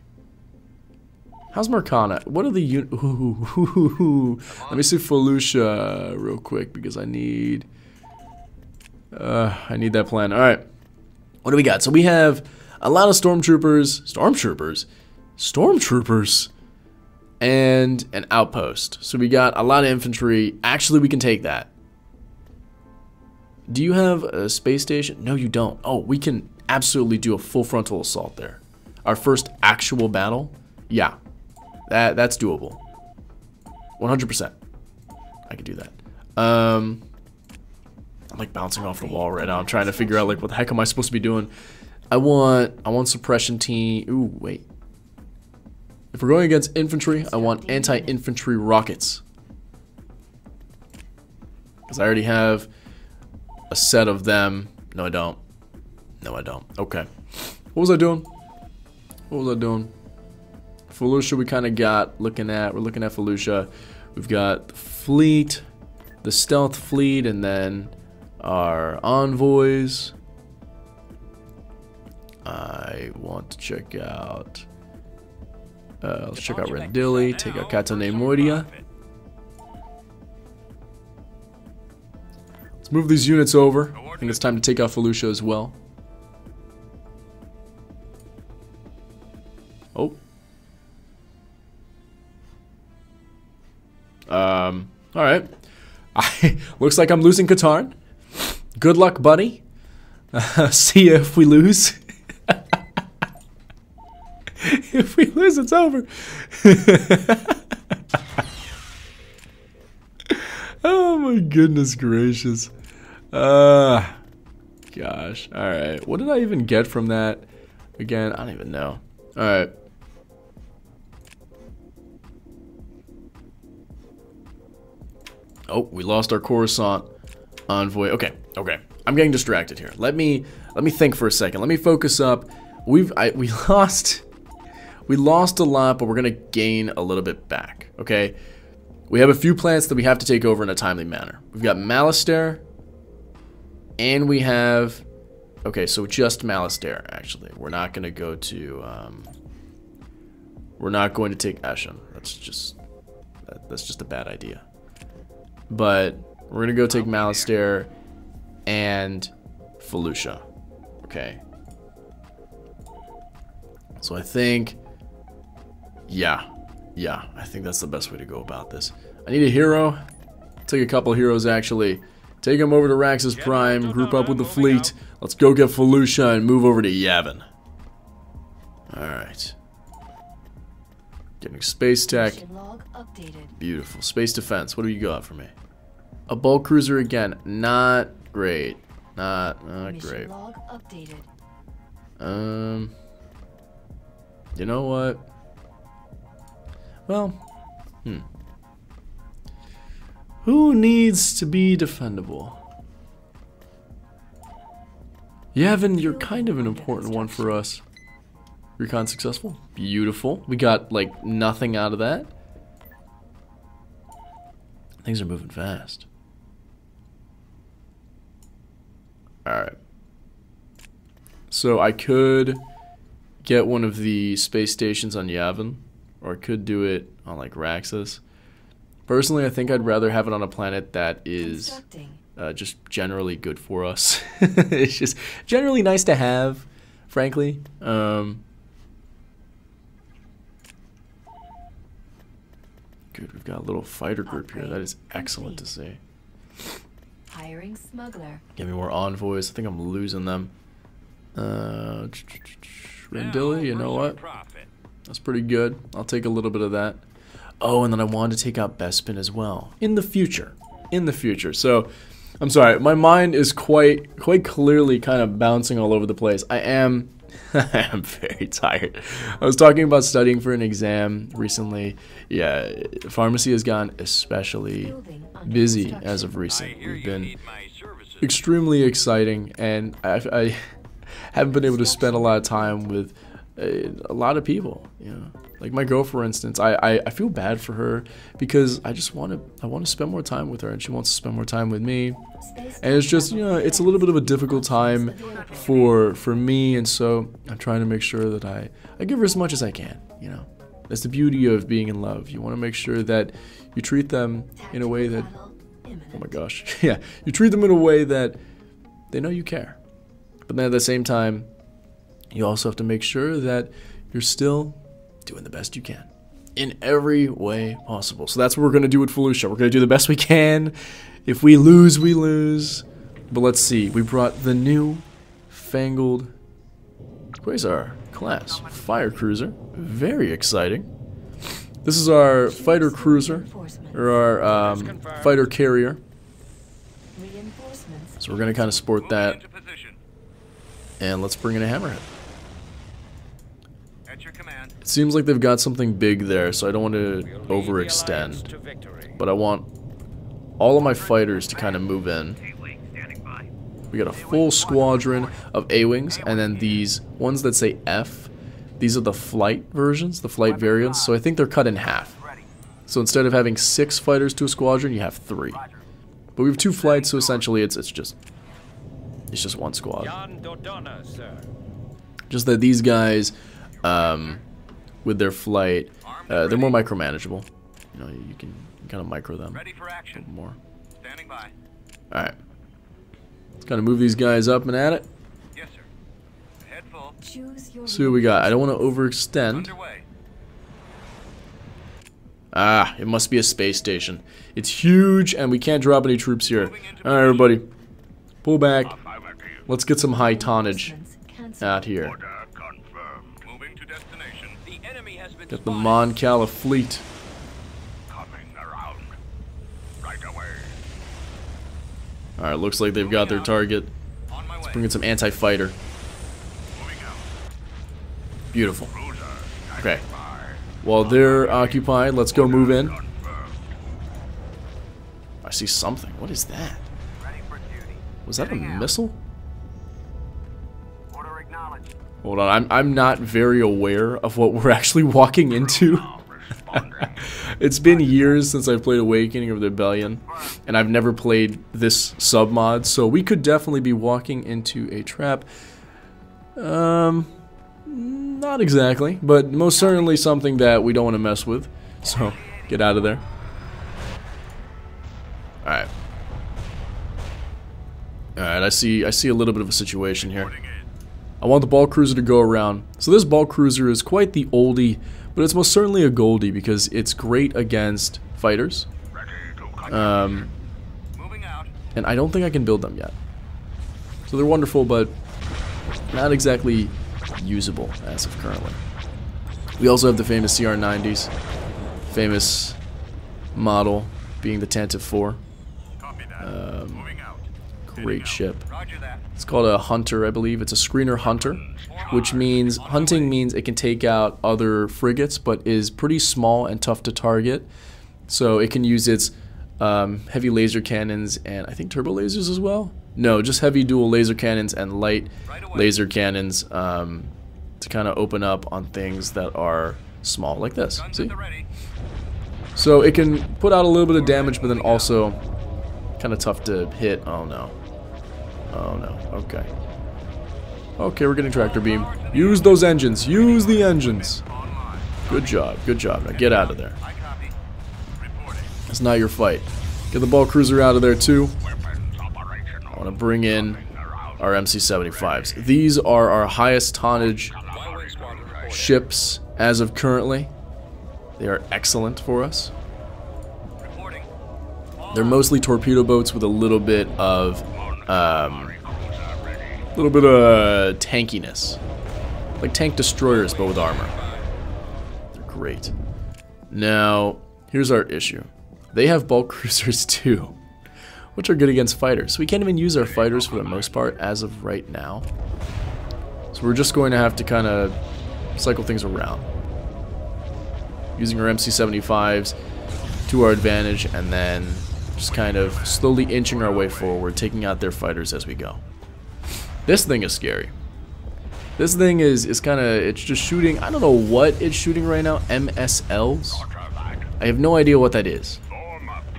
How's Mercana? What are the un- ooh. *laughs* Let me see Felucia real quick because I need uh I need that plan. Alright. What do we got? So we have a lot of stormtroopers stormtroopers? Stormtroopers and an outpost. So we got a lot of infantry. Actually we can take that. Do you have a space station? No, you don't. Oh, we can absolutely do a full frontal assault there. Our first actual battle? Yeah. That that's doable. 100%. I could do that. Um I'm like bouncing off the wall right now. I'm trying to figure out like what the heck am I supposed to be doing? I want I want suppression team. Ooh, wait. If we're going against infantry, I want anti-infantry rockets. Cuz I already have a set of them. No, I don't. No, I don't. Okay. What was I doing? What was I doing? Felucia we kind of got looking at. We're looking at Felucia. We've got the fleet, the stealth fleet, and then our envoys. I want to check out. Uh, let's check out Rendili, take out Katane Moria. Let's move these units over. I think it's time to take out Felucia as well. Oh. Um, alright. *laughs* Looks like I'm losing Katarn. Good luck, buddy. *laughs* see ya if we lose. *laughs* *laughs* if we lose, it's over. *laughs* oh my goodness gracious. Uh gosh. Alright. What did I even get from that? Again, I don't even know. Alright. Oh, we lost our Coruscant envoy. Okay, okay. I'm getting distracted here. Let me let me think for a second. Let me focus up. We've I, we *laughs* lost we lost a lot, but we're gonna gain a little bit back. Okay. We have a few plants that we have to take over in a timely manner. We've got Malastare, and we have okay, so just Malastare actually. We're not gonna go to um, we're not going to take Ashen. That's just that, that's just a bad idea. But we're gonna go take Malastare and Felucia. Okay. So I think, yeah, yeah, I think that's the best way to go about this. I need a hero. Take a couple heroes actually. Take them over to Raxus Prime, group up with the fleet. Let's go get Felucia and move over to Yavin. Alright. Getting space tech. Updated. Beautiful. Space defense. What do you got for me? A bulk cruiser again. Not great. Not not great. Um. You know what? Well, hmm. Who needs to be defendable? Yavin, you're kind of an important one for us. Recon successful. Beautiful. We got like nothing out of that. Things are moving fast. Alright. So I could get one of the space stations on Yavin, or I could do it on like Raxus. Personally, I think I'd rather have it on a planet that is uh, just generally good for us. *laughs* it's just generally nice to have, frankly. Um, good, we've got a little fighter group here. That is excellent to see. Hiring smuggler. Give me more envoys. I think I'm losing them. Uh, Rendili, you know what? Profit. That's pretty good. I'll take a little bit of that. Oh, and then I wanted to take out Bespin as well in the future. In the future. So, I'm sorry. My mind is quite quite clearly kind of bouncing all over the place. I am *laughs* I am very tired. I was talking about studying for an exam recently. Yeah, pharmacy has gone especially busy as of recent. We've been need my services. extremely exciting, and I, I *laughs* haven't been able to spend a lot of time with a, lot of people. You know, like my girl, for instance. I, I, I feel bad for her because I just want to I want to spend more time with her, and she wants to spend more time with me. And it's just you know it's a little bit of a difficult time for for me, and so I'm trying to make sure that I I give her as much as I can. You know, that's the beauty of being in love. You want to make sure that you treat them in a way that oh my gosh, *laughs* yeah, you treat them in a way that they know you care. But then at the same time, you also have to make sure that you're still doing the best you can in every way possible. So that's what we're going to do with Felucia. We're going to do the best we can. If we lose, we lose. But let's see. We brought the new fangled Quasar class fire cruiser. Very exciting. This is our fighter cruiser, or our um, fighter carrier. So we're going to kind of sport that. And let's bring in a hammerhead. At your command. It seems like they've got something big there, so I don't want to overextend. But I want all of my fighters to kind of move in. A-wing standing by. We got a full squadron of A-Wings, and then these ones that say F, these are the flight versions, the flight variants, so I think they're cut in half. So instead of having six fighters to a squadron, you have three. But we have two flights, so essentially it's it's just it's just one squad. Jan Dodonna, sir. Just that these guys, um, with their flight, uh, they're more micromanageable. You know, you can kind of micro them Ready for action. more. Standing by. All right, let's kind of move these guys up and at it. Yes, sir. Head full. Your See what we got. I don't want to overextend. Underway. Ah, it must be a space station. It's huge, and we can't drop any troops here. All right, everybody, pull back. Let's get some high tonnage out here. Order confirmed. Moving to destination. The enemy has been Get the. Mon Cala fleet. Coming around. Right away. All right, looks like they've got their target. Way. Bring in some anti-fighter. Beautiful. Okay. While they're occupied, let's go move in. I see something. What is that? Ready for duty. Was that a missile? Hold on, I'm I'm not very aware of what we're *laughs* actually walking into. *laughs* It's been years since I've played Awakening of the Rebellion, and I've never played this submod, so we could definitely be walking into a trap. Um, Not exactly, but most certainly something that we don't want to mess with. So, get out of there. Alright. Alright, I see I see a little bit of a situation here. I want the ball cruiser to go around. So this ball cruiser is quite the oldie, but it's most certainly a goldie because it's great against fighters. Um, Moving out. and I don't think I can build them yet. So they're wonderful, but not exactly usable as of currently. We also have the famous CR90s, famous model being the Tantive 4. Copy that. Um. Great ship. It's called a hunter, I believe. It's a screener hunter, which means hunting means it can take out other frigates, but is pretty small and tough to target. So it can use its um, heavy laser cannons and I think turbo lasers as well. No, just heavy dual laser cannons and light laser cannons um, to kind of open up on things that are small, like this. See? at the ready. So it can put out a little bit of damage, but then also kind of tough to hit. Oh no. Oh no. Okay. Okay, we're getting tractor beam. Use those engines. Use the engines. Good job. Good job. Now get out of there. It's not your fight. Get the ball cruiser out of there too. I want to bring in our MC-75s. These are our highest tonnage ships as of currently. They are excellent for us. They're mostly torpedo boats with a little bit of, um, little bit of tankiness, like tank destroyers but with armor. They're great. Now, here's our issue. They have bulk *laughs* cruisers too, which are good against fighters. We can't even use our fighters for the most part as of right now. So we're just going to have to kind of cycle things around. Using our MC-75s to our advantage and then just kind of slowly inching our way forward, taking out their fighters as we go. This thing is scary. This thing is, is kind of, it's just shooting, I don't know what it's shooting right now, MSLs? I have no idea what that is.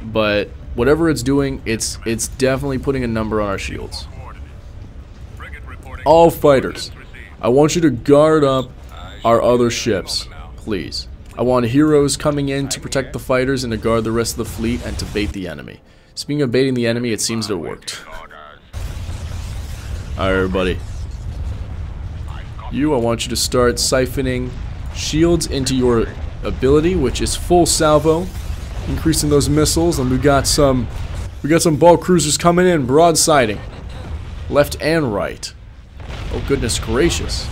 But whatever it's doing, it's it's definitely putting a number on our shields. All fighters, I want you to guard up our other ships, please. I want heroes coming in to protect the fighters and to guard the rest of the fleet and to bait the enemy. Speaking of baiting the enemy, it seems to have worked. Alright, everybody. You, I want you to start siphoning shields into your ability, which is full salvo, increasing those missiles, and we got some, we got some ball cruisers coming in, broadsiding, left and right. Oh goodness gracious!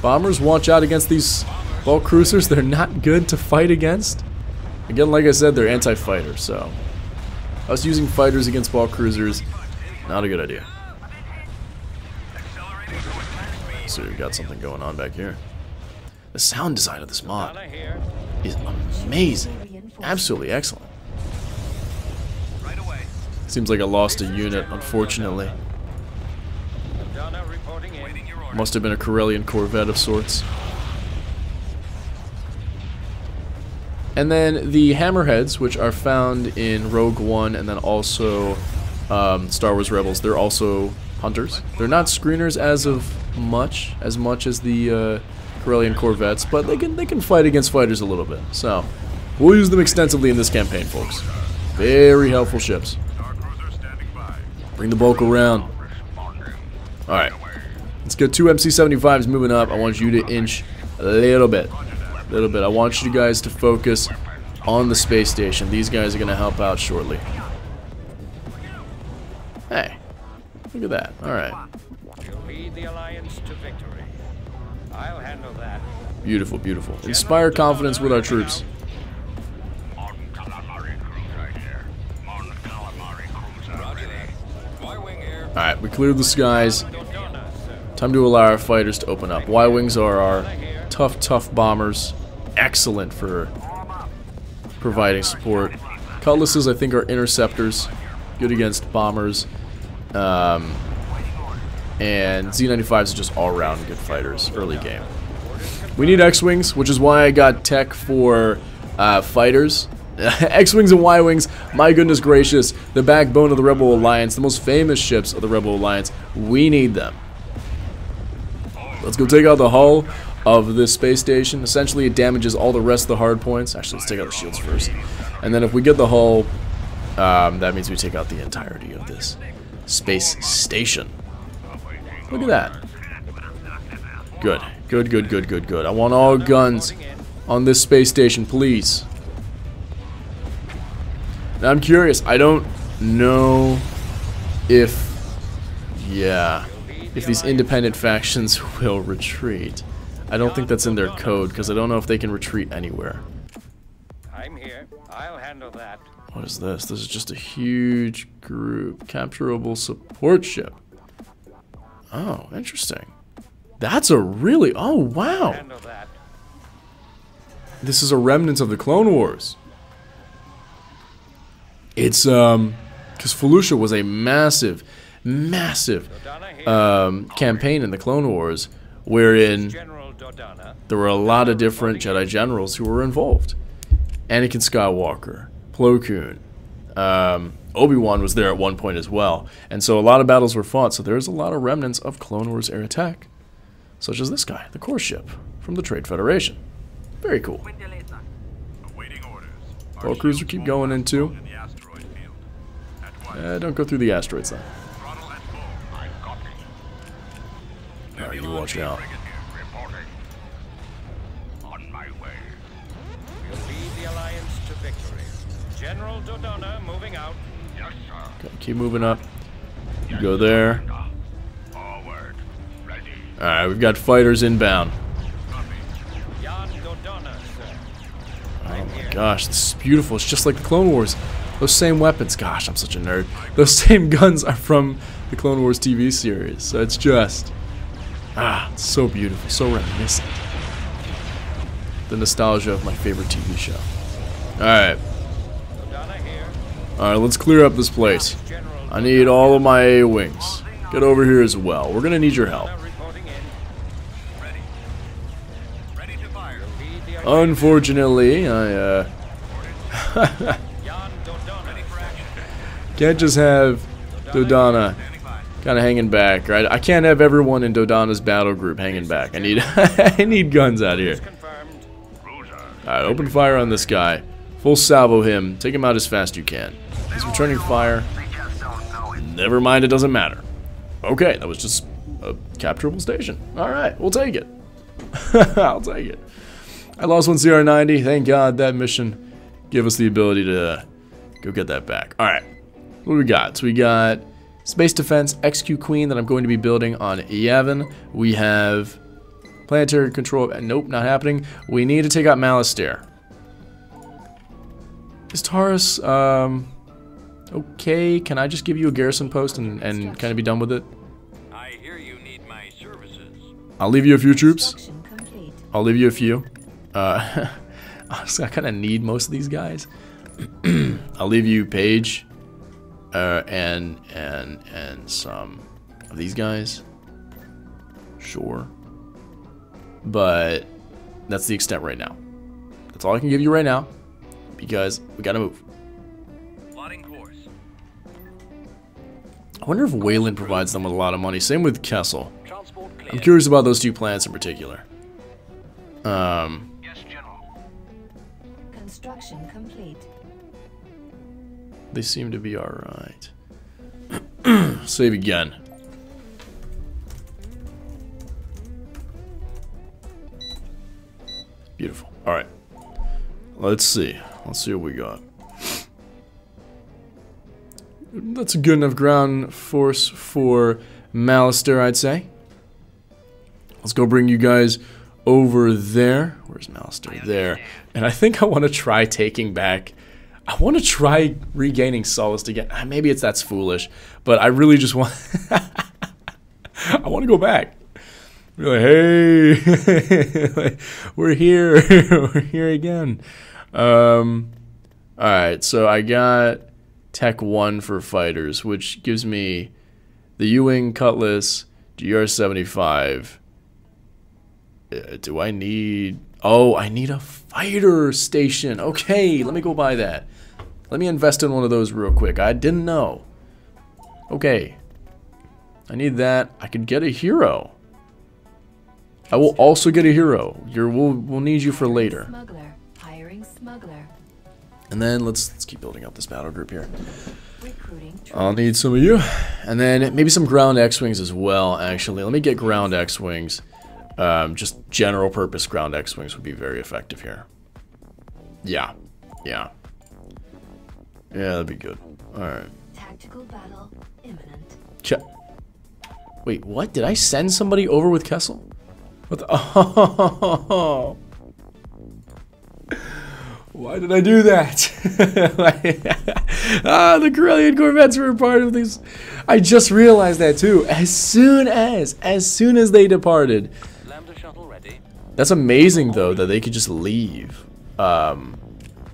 Bombers, watch out against these ball cruisers. They're not good to fight against. Again, like I said, they're anti-fighter, so us using fighters against ball cruisers, not a good idea. So we've got something going on back here. The sound design of this mod is amazing. Absolutely excellent. Seems like I lost a unit, unfortunately. Must have been a Corellian Corvette of sorts. And then the Hammerheads, which are found in Rogue One and then also um, Star Wars Rebels, they're also hunters. They're not screeners as of much, as much as the uh, Corellian Corvettes, but they can they can fight against fighters a little bit. So we'll use them extensively in this campaign, folks. Very helpful ships. Bring the bulk around. Alright. Let's get two MC-75s moving up. I want you to inch a little bit. Little bit. I want you guys to focus on the space station. These guys are going to help out shortly. Hey. Look at that. Alright. You'll lead the Alliance to victory. I'll handle that. Beautiful, beautiful. Inspire confidence with our troops. Alright, we cleared the skies. Time to allow our fighters to open up. Y-Wings are our tough, tough bombers. Excellent for providing support. Cutlasses, I think, are interceptors. Good against bombers. Um, and Z95s are just all-around good fighters early game. We need X-Wings, which is why I got tech for uh, fighters. *laughs* X-Wings and Y-Wings, my goodness gracious, the backbone of the Rebel Alliance, the most famous ships of the Rebel Alliance. We need them. Let's go take out the hull of this space station. Essentially, it damages all the rest of the hard points. Actually, let's take out the shields first. And then if we get the hull, um, that means we take out the entirety of this space station. Look at that. Good. Good, good, good, good, good. I want all guns on this space station, please. Now, I'm curious. I don't know if... Yeah. If these independent *laughs* factions will retreat. I don't think that's in their code, because I don't know if they can retreat anywhere. I'm here. I'll handle that. What is this? This is just a huge group. Capturable support ship. Oh, interesting. That's a really... Oh, wow. This is a remnant of the Clone Wars. It's, um... Because Felucia was a massive, massive um, campaign in the Clone Wars wherein. There were a lot of different Jedi generals who were involved. Anakin Skywalker, Plo Koon, um, Obi-Wan was there at one point as well. And so a lot of battles were fought, so there's a lot of remnants of Clone Wars era tech. Such as this guy, the core ship from the Trade Federation. Very cool. Well, cruiser keep going into. In once. Uh, don't go through the asteroids then. Alright, you watch out. General Dodonna moving out. Yes, sir. Okay, keep moving up. You go there. Forward. Ready. Alright, we've got fighters inbound. Copy. Jan Dodonna, sir. Oh my gosh, this is beautiful. It's just like the Clone Wars. Those same weapons. Gosh, I'm such a nerd. Those *laughs* same guns are from the Clone Wars TV series. So it's just. Ah, it's so beautiful. So reminiscent. The nostalgia of my favorite TV show. Alright. Alright, let's clear up this place. I need all of my wings. Get over here as well. We're gonna need your help. To. Unfortunately, I uh, *laughs* can't just have Dodonna kind of hanging back, right? I can't have everyone in Dodonna's battle group hanging back. I need *laughs* I need guns out here. All right, open fire on this guy. Full salvo him. Take him out as fast as you can. He's returning fire. Never mind, it doesn't matter. Okay, that was just a capturable station. All right, we'll take it. *laughs* I'll take it. I lost one CR90. Thank God that mission gave us the ability to go get that back. All right, what do we got? So we got Space Defense XQ Queen that I'm going to be building on Yavin. We have planetary control. Nope, not happening. We need to take out Malastare. Is Taris, um, okay? Can I just give you a garrison post and, and kind of be done with it? I hear you need my services. I'll leave you a few troops. I'll leave you a few. Uh, *laughs* honestly, I kind of need most of these guys. *clears throat* I'll leave you Paige, uh, and and and some of these guys. Sure, but that's the extent right now. That's all I can give you right now, because we gotta move. Wonder if Wayland provides them with a lot of money. Same with Kessel. I'm curious about those two plants in particular. Um, Yes, General. Construction complete. They seem to be alright. *clears throat* Save again. Beautiful. Alright. Let's see. Let's see what we got. That's a good enough ground force for Malastare, I'd say. Let's go bring you guys over there. Where's Malastare? There. And I think I want to try taking back. I want to try regaining Sullust again. Ah, Maybe it's that's foolish, but I really just want. *laughs* I want to go back. Be like, hey, *laughs* like, we're here, *laughs* we're here again. Um, all right, so I got Tech One for fighters, which gives me the U-wing Cutlass, GR75. Uh, do I need? Oh, I need a fighter station. Okay, let me go buy that. Let me invest in one of those real quick. I didn't know. Okay. I need that. I could get a hero. I will also get a hero. You're, we'll, we'll need you for later. Smuggler. Hiring smuggler. And then let's, let's keep building up this battle group here. I'll need some of you. And then maybe some ground X-Wings as well, actually. Let me get ground X-Wings. Um, just general purpose ground X-Wings would be very effective here. Yeah. Yeah. Yeah, that'd be good. Alright. Tactical battle imminent. Check. Wait, what? Did I send somebody over with Kessel? What the? *laughs* Oh. Why did I do that? *laughs* ah, the Corellian Corvettes were part of this. I just realized that too. As soon as, as soon as they departed. Lambda shuttle ready. That's amazing though that they could just leave. Um,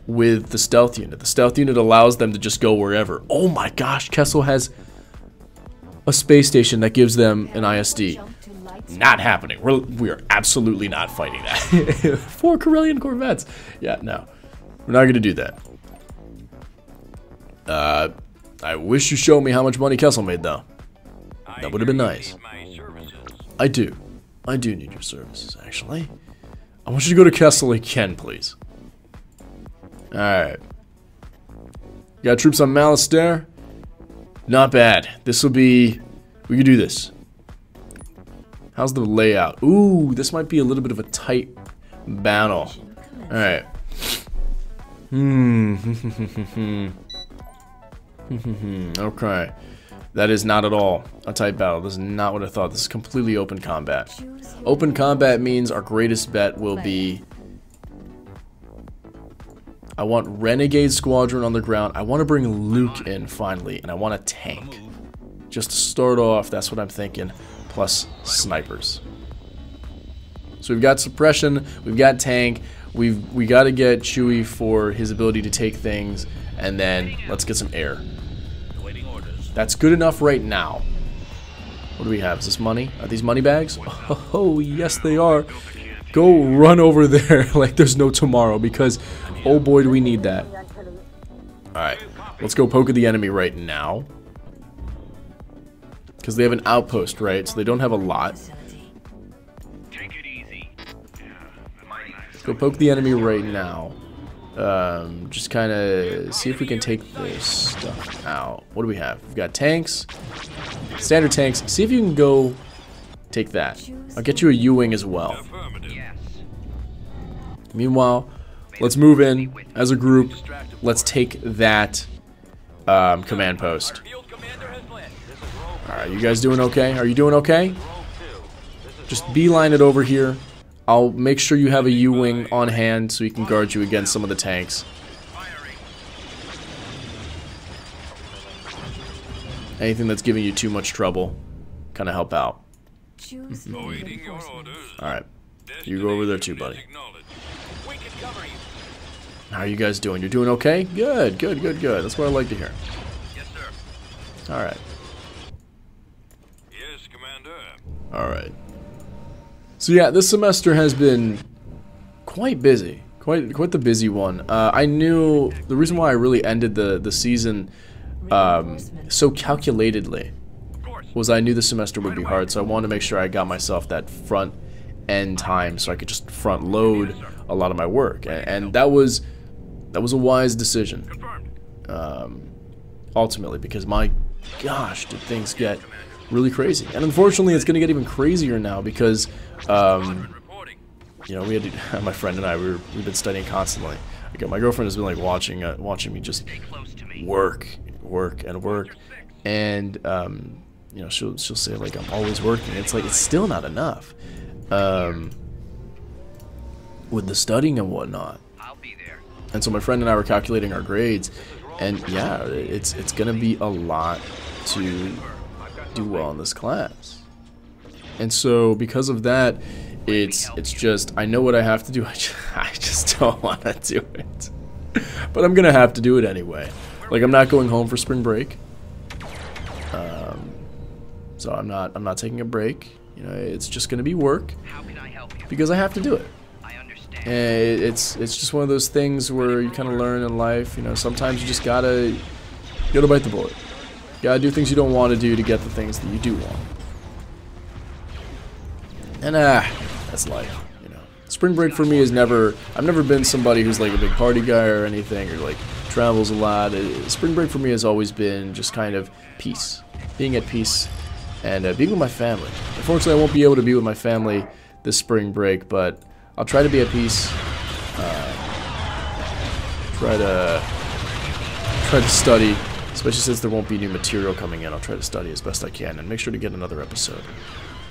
with the stealth unit. The stealth unit allows them to just go wherever. Oh my gosh, Kessel has a space station that gives them an ISD. Jump to light Not happening. We're we are absolutely not fighting that. *laughs* Four Corellian Corvettes. Yeah, no. We're not gonna do that. Uh I wish you showed me how much money Kessel made though. That would have been nice. I do. I do need your services, actually. I want you to go to Kessel again, please. Alright. Got troops on Malastare? Not bad. This will be... We can do this. How's the layout? Ooh, this might be a little bit of a tight battle. Alright. Hmm. *laughs* okay. That is not at all a tight battle. This is not what I thought. This is completely open combat. Open combat means our greatest bet will be... I want Renegade Squadron on the ground. I want to bring Luke in, finally. And I want a tank. Just to start off, that's what I'm thinking. Plus snipers. So we've got suppression, we've got tank, we've we got to get Chewie for his ability to take things, and then let's get some air. That's good enough right now. What do we have? Is this money? Are these money bags? *laughs* Oh, yes, they are. Go run over there *laughs* like there's no tomorrow because, oh boy, do we need that. Alright, let's go poke at the enemy right now. Because they have an outpost, right? So they don't have a lot. Go poke the enemy right now. Um, just kind of see if we can take this stuff out. What do we have? We've got tanks, standard tanks. See if you can go take that. I'll get you a U-wing as well. Meanwhile, let's move in as a group. Let's take that um, command post. All right, you guys doing okay? Are you doing okay? Just beeline it over here. I'll make sure you have a U-wing on hand so he can guard you against some of the tanks. Anything that's giving you too much trouble, kind of help out. Choose Mm-hmm. your Awaiting your reinforcements. orders. All right, You go over there too, buddy. Destination acknowledged. We can cover you. how are you guys doing? You're doing okay? Good, good, good, good. That's what I like to hear. Yes, sir. All right, Yes, Commander. all right. So yeah, this semester has been quite busy, quite quite the busy one. Uh, I knew the reason why I really ended the the season um, so calculatedly was I knew the semester would be hard, so I wanted to make sure I got myself that front end time so I could just front load a lot of my work, and, and that was that was a wise decision Confirmed. ultimately because my gosh, did things get really crazy, and unfortunately, it's going to get even crazier now because um, you know we had to, *laughs* my friend and I we were, we've been studying constantly. Like, my girlfriend has been like watching uh, watching me just Close to me. work, work, and work, and um, you know she'll she'll say like I'm always working. It's like it's still not enough, um, with the studying and whatnot. I'll be there. And so my friend and I were calculating our grades, and yeah, it's it's gonna be a lot to do well in this class. And so because of that, it's it's just I know what I have to do. *laughs* I just, I just don't *laughs* want to do it, but I'm gonna have to do it anyway. Like I'm not going home for spring break, um, so I'm not I'm not taking a break. You know, it's just gonna be work How can I help you? because I have to do it. And it's it's just one of those things where you kind of learn in life. You know, sometimes you just gotta you gotta bite the bullet. You gotta do things you don't want to do to get the things that you do want. And uh, that's life, you know. Spring break for me is never. I've never been somebody who's like a big party guy or anything, or like travels a lot. Uh, spring break for me has always been just kind of peace, being at peace, and uh, being with my family. Unfortunately, I won't be able to be with my family this spring break, but I'll try to be at peace. Uh, try to try to study, especially since there won't be new material coming in. I'll try to study as best I can and make sure to get another episode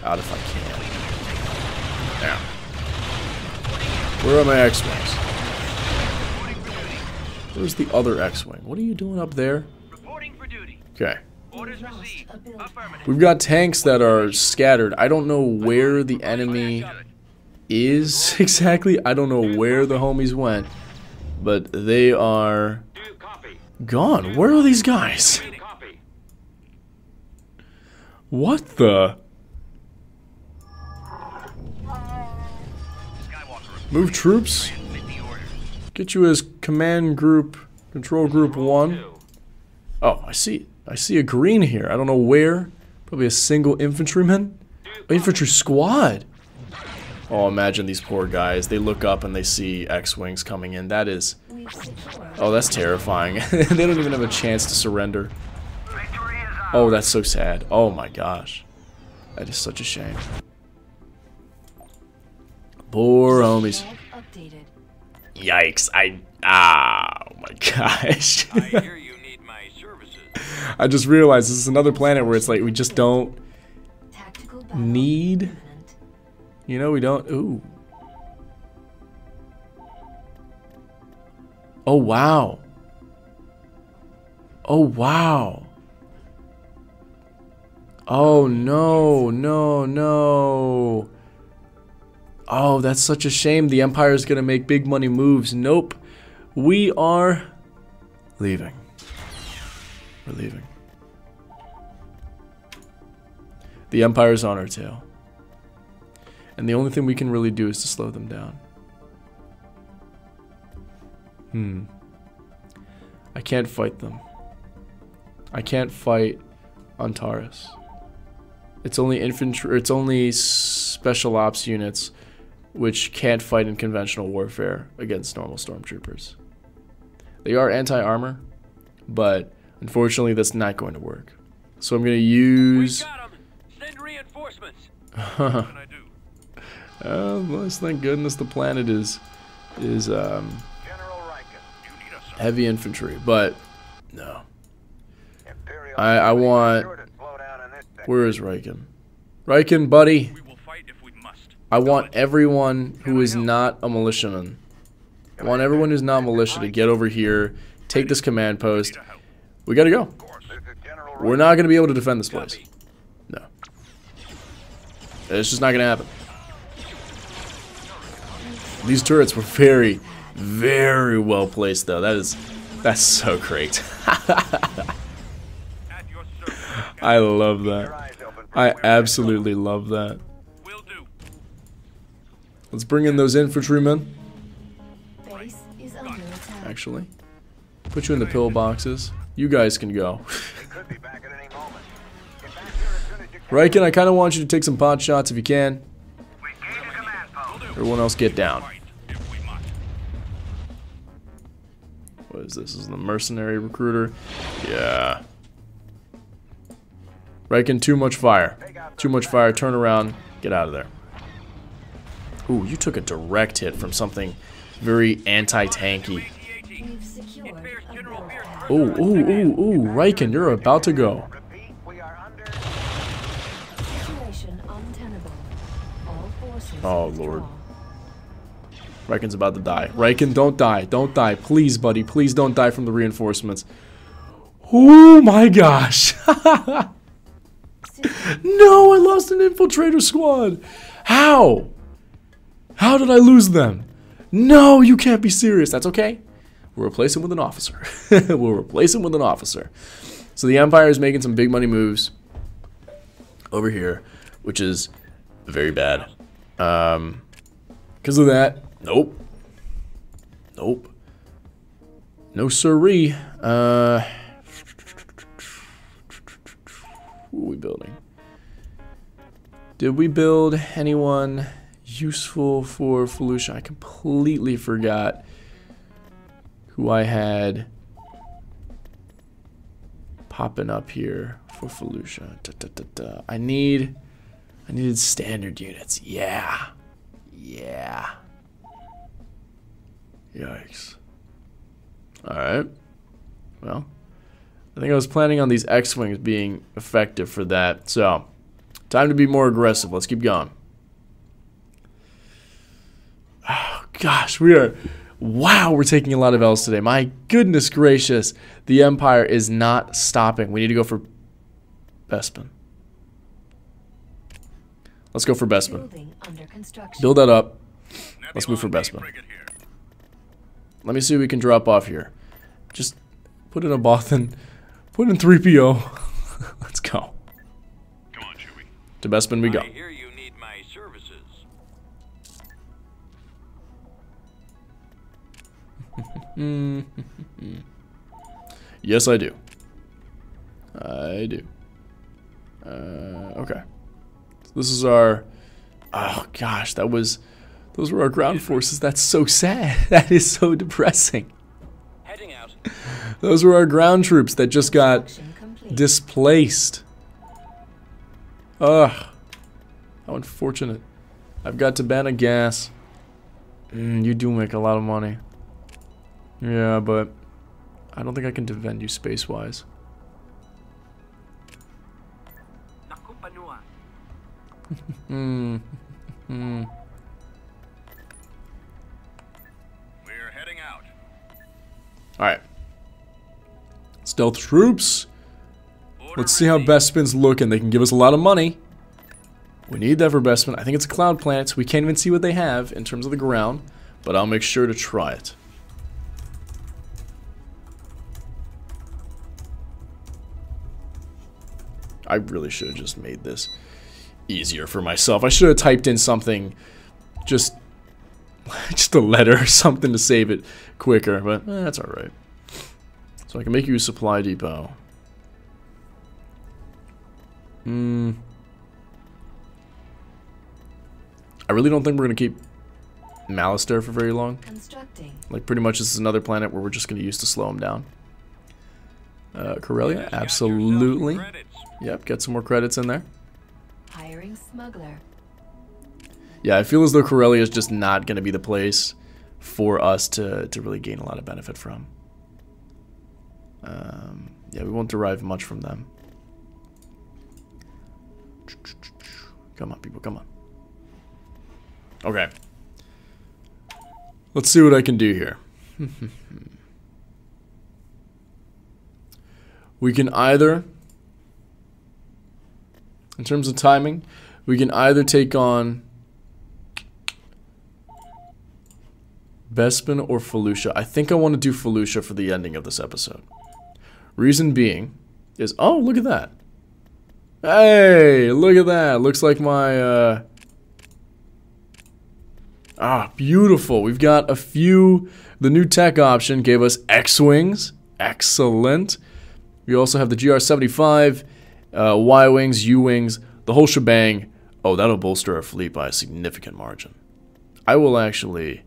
out if I can. Now, where are my X-wings? Where's the other X-wing? What are you doing up there? Reporting for duty. Okay. Orders Lost received. a building. Affirmative. We've got tanks that are scattered. I don't know where the enemy is *laughs* exactly. I don't know where the homies went, but they are gone. Where are these guys? What the? Move troops. Get you as command group, control group one. Oh, I see. I see a green here. I don't know where. Probably a single infantryman. Infantry squad. Oh, imagine these poor guys. They look up and they see X-wings coming in. That is. Oh, that's terrifying. *laughs* they don't even have a chance to surrender. Oh, that's so sad. Oh my gosh. That is such a shame. Poor homies. Yikes. I. Ah. Oh my *laughs* gosh. I hear you need my services. I just realized this is another planet where it's like we just don't need. You know, we don't. Ooh. Oh, wow. Oh, wow. Oh, no, no, no. Oh, that's such a shame. The Empire is gonna make big money moves. Nope. We are leaving. We're leaving. The Empire's on our tail. And the only thing we can really do is to slow them down. Hmm. I can't fight them. I can't fight Antares. It's only infantry. It's only special ops units, which can't fight in conventional warfare against normal stormtroopers. They are anti-armor, but unfortunately, that's not going to work. So I'm going to use. Got 'em. Send reinforcements. *laughs* Uh, well, thank goodness the planet is is um, General Rieekan. heavy infantry, but no. Imperial I- I want- sure to slow down in this. Where is Rieekan? Rieekan, buddy, We will fight if we must. I want everyone who is not a militiaman. I want everyone who's not militia to get over here, take this command post. We gotta go. This is General We're not gonna be able to defend this place. No. It's just not gonna happen. These turrets were very, very well placed, though. That is, that's so great. *laughs* At your service. I love that. eyes open for I absolutely love that. Will do. Let's bring in those infantrymen. Base is under attack. Actually, put you in the pillboxes. You guys can go. going. Could be back at any moment. Get back here as soon as you. Rieekan, I kind of want you to take some pot shots if you can. We gain a command post. Everyone else get down. Fight if we must. What is this? This is the mercenary recruiter. Yeah. Rieekan, too much fire. Too much fire. Turn around. Get out of there. Ooh, you took a direct hit from something very anti-tanky. Ooh, ooh, ooh, ooh. Rieekan, you're about to go. Oh. Lord. Rieekan's about to die. Rieekan, don't die. Don't die. Please, buddy. Please don't die from the reinforcements. Oh my gosh. *laughs* no, I lost an infiltrator squad. How? How did I lose them? No, you can't be serious. That's okay. We'll replace him with an officer. *laughs* we'll replace him with an officer. So the Empire is making some big money moves over here, which is very bad. Um, because of that, nope, nope, no siree. Uh, what are we building? Did we build anyone useful for Felucia. I completely forgot who I had popping up here for Felucia. Da, da, da. I need, I needed standard units. Yeah, yeah. Yikes. All right. Well, I think I was planning on these X-wings being effective for that. So, time to be more aggressive. Let's keep going. Oh gosh, we are Wow, we're taking a lot of L's today. My goodness gracious. The Empire is not stopping. We need to go for Bespin. Let's go for Bespin. Building under construction. Build that up. Let's move for Bespin. Let me see what we can drop off here. Just put in a Bothan. Put in 3PO. *laughs* Let's go. Come on, Chewie. To Bespin we go. *laughs* Yes, I do. I do. Uh, okay. This is our. Oh gosh, that was. Those were our ground forces. That's so sad. *laughs* That is so depressing. Heading out. Those were our ground troops that just got displaced. Ugh. How unfortunate. I've got Tibanna gas. Mm, you do make a lot of money. Yeah, but I don't think I can defend you space-wise. *laughs* Hmm. Hmm. We're heading out. Alright. Stealth troops. Order Let's see how. Bespin's looking. They can give us a lot of money. We need that for Bespin. I think it's a cloud planet, so we can't even see what they have in terms of the ground. But I'll make sure to try it. I really should have just made this easier for myself. I should have typed in something, just, *laughs* just a letter or something to save it quicker. But eh, that's all right. So I can make you a supply depot. Hmm. I really don't think we're gonna keep Malastare for very long. Constructing. Like pretty much this is another planet where we're just gonna use to slow him down. Uh, Corellia, Just absolutely. Yourself some credits. Yep, get some more credits in there. Hiring smuggler. Yeah, I feel as though Corellia is just not gonna be the place for us to to really gain a lot of benefit from. Um, yeah, we won't derive much from them. Come on, people, come on. Okay. Let's see what I can do here. *laughs* we can either, in terms of timing, we can either take on Bespin or Felucia. I think I want to do Felucia for the ending of this episode. Reason being is, oh, look at that. Hey, look at that. Looks like my, uh... Ah, beautiful. We've got a few... The new tech option gave us X-Wings. Excellent. We also have the GR-75, uh, Y-Wings, U-Wings, the whole shebang. Oh, that'll bolster our fleet by a significant margin. I will actually...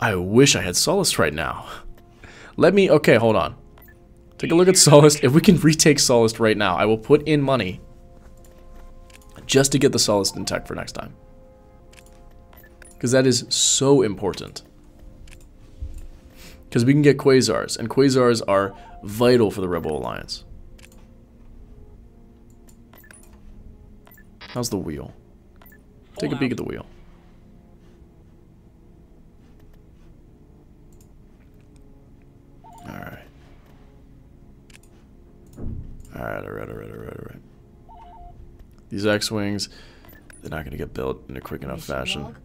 I wish I had Sullust right now. *laughs* Let me... Okay, hold on. Take a look at Sullust. If we can retake Sullust right now, I will put in money just to get the Sullustan tech for next time. Because that is so important. Because we can get Quasars, and Quasars are vital for the Rebel Alliance. How's the wheel? Take a peek at the wheel. Alright. Alright, alright, alright, alright, alright. These X-Wings, they're not going to get built in a quick enough fashion.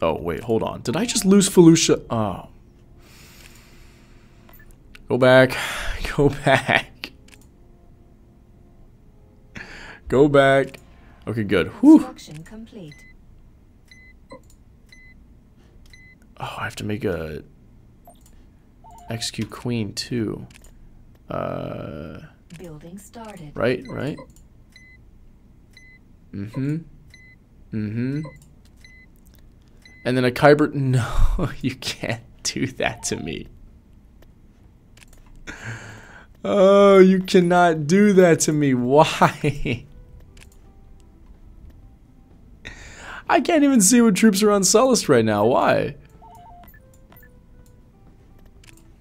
Oh, wait, hold on. Did I just lose Felucia? Oh. Go back. *laughs* Go back. Go back. Okay, good. Whew. Complete. Oh, I have to make a execute Queen too. Uh, Building started. right, right. Mm-hmm. Mm-hmm. And then a Kyber. *laughs* No, you can't do that to me. *laughs* Oh, you cannot do that to me. *laughs* Why? I can't even see what troops are on Sullust right now. Why?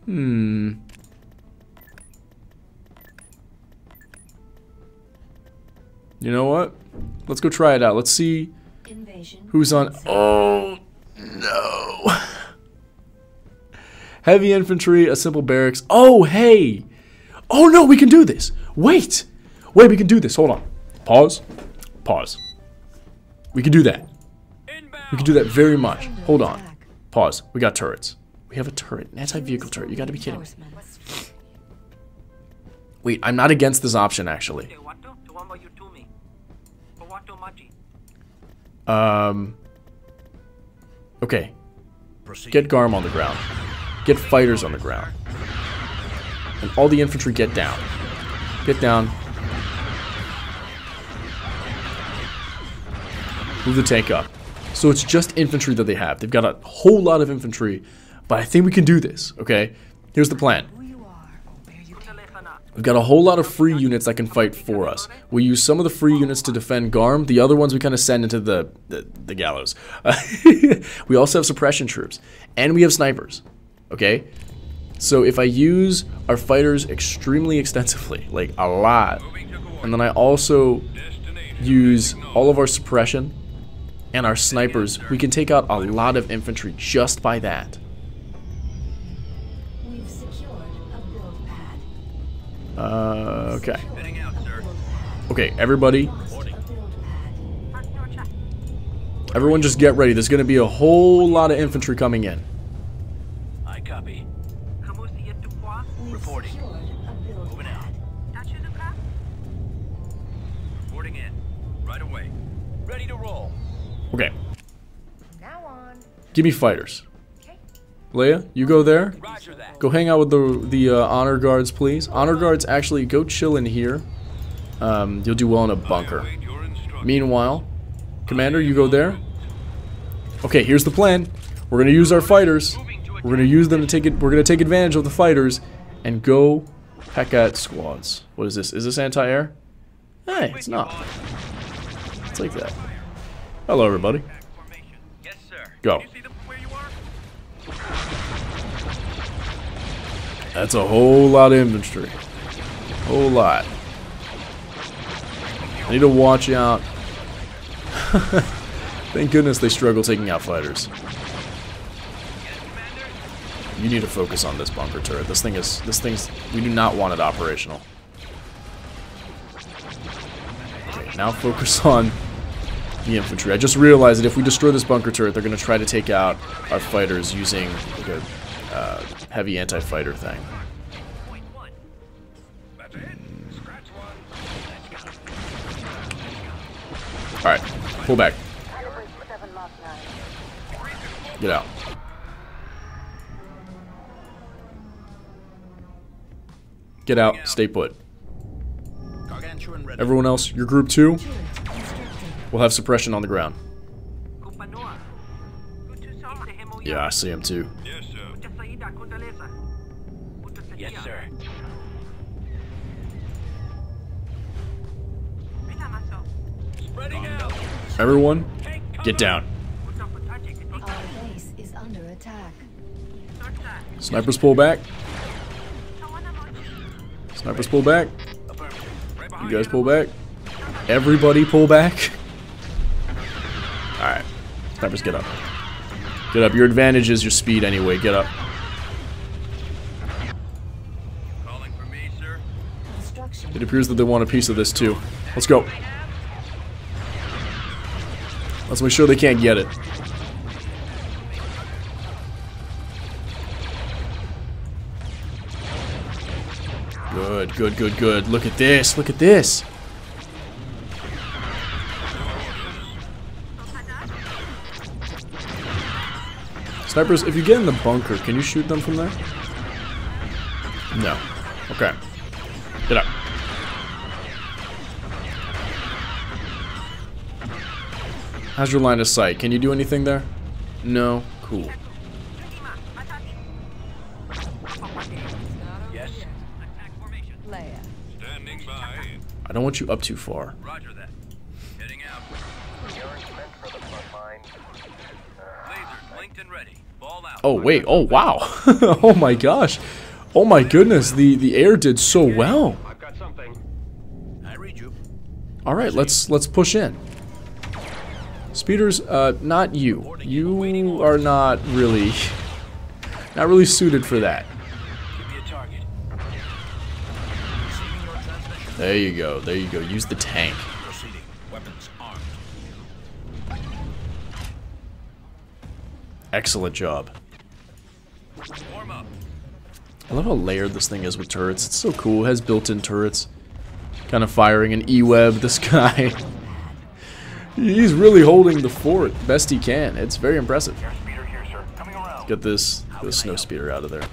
Hmm. You know what? Let's go try it out. Let's see who's on. Oh, no. *laughs* Heavy infantry, a simple barracks. Oh, hey. Oh, no, we can do this. Wait. Wait, we can do this. Hold on. Pause. Pause. We can do that. We can do that very much. Hold on. Pause. We got turrets. We have a turret. An anti-vehicle turret. You gotta be kidding me. Wait, I'm not against this option, actually. Um. Okay. Get Garm on the ground. Get fighters on the ground. And all the infantry get down. Get down. Move the tank up. So it's just infantry that they have. They've got a whole lot of infantry, but I think we can do this, okay? Here's the plan. Who you are or where you came We've got a whole lot of free units that can fight for us. We use some of the free units to defend Garm. The other ones we kind of send into the the, the gallows. *laughs* we also have suppression troops, and we have snipers. Okay, so if I use our fighters extremely extensively, like a lot, and then I also use all of our suppression and our snipers, we can take out a lot of infantry just by that. We've secured a build pad. Uh, okay. Heading out, sir. Okay, everybody, A build pad. Everyone just get ready. There's going to be a whole lot of infantry coming in. Okay, Now on. give me fighters. Leia, you go there. Go hang out with the the uh, honor guards, please. Honor guards, actually, go chill in here. Um, you'll do well in a bunker. Await your instructions. Meanwhile, Commander, you go there. Okay, here's the plan. We're gonna use our fighters. We're gonna use them to take it. We're gonna take advantage of the fighters and go peck at squads. What is this? Is this anti-air? Hey, it's not. It's like that. Hello, everybody. Yes, sir. Go. You see them where you are? That's a whole lot of infantry. Whole lot. I need to watch out. *laughs* Thank goodness they struggle taking out fighters. You need to focus on this bunker turret. This thing is this thing's we do not want it operational. Okay, now focus *laughs* on the infantry. I just realized that if we destroy this bunker turret, they're gonna try to take out our fighters using like a uh, heavy anti-fighter thing. Alright, pull back. Get out. Get out, stay put. Everyone else, your group two, Turret constructed. will have suppression on the ground. Yeah, I see him too. Yes, sir. Yes, sir. Everyone, get down. Our base is under attack. Snipers pull back. Snipers pull back. You guys pull back. Everybody pull back. *laughs* Alright. Snipers, get up. Get up. Your advantage is your speed anyway. Get up. Calling for me, sir. It appears that they want a piece of this too. Let's go. Let's make sure they can't get it. Good, good, good, good. Look at this. Look at this. Snipers, if you get in the bunker, can you shoot them from there? No. Okay. Get up. How's your line of sight? Can you do anything there? No? Cool. Yes. Leia. Standing by. I don't want you up too far. Roger Oh, wait. Oh, wow. *laughs* oh, my gosh. Oh, my goodness. The, the air did so well. I've got something. I read you. All right, let's let's push in. Speeders, uh, not you. You are not really, not really suited for that. Give me a target. Receiving your transmission. There you go. There you go. Use the tank. Proceeding. Weapons armed. Excellent job. Warm up. I love how layered this thing is with turrets. It's so cool. It has built-in turrets. Kind of firing an E-web. *laughs* This guy, he's really holding the fort best he can. It's very impressive. Here, sir. Coming around. Get this, this snow speeder out of there.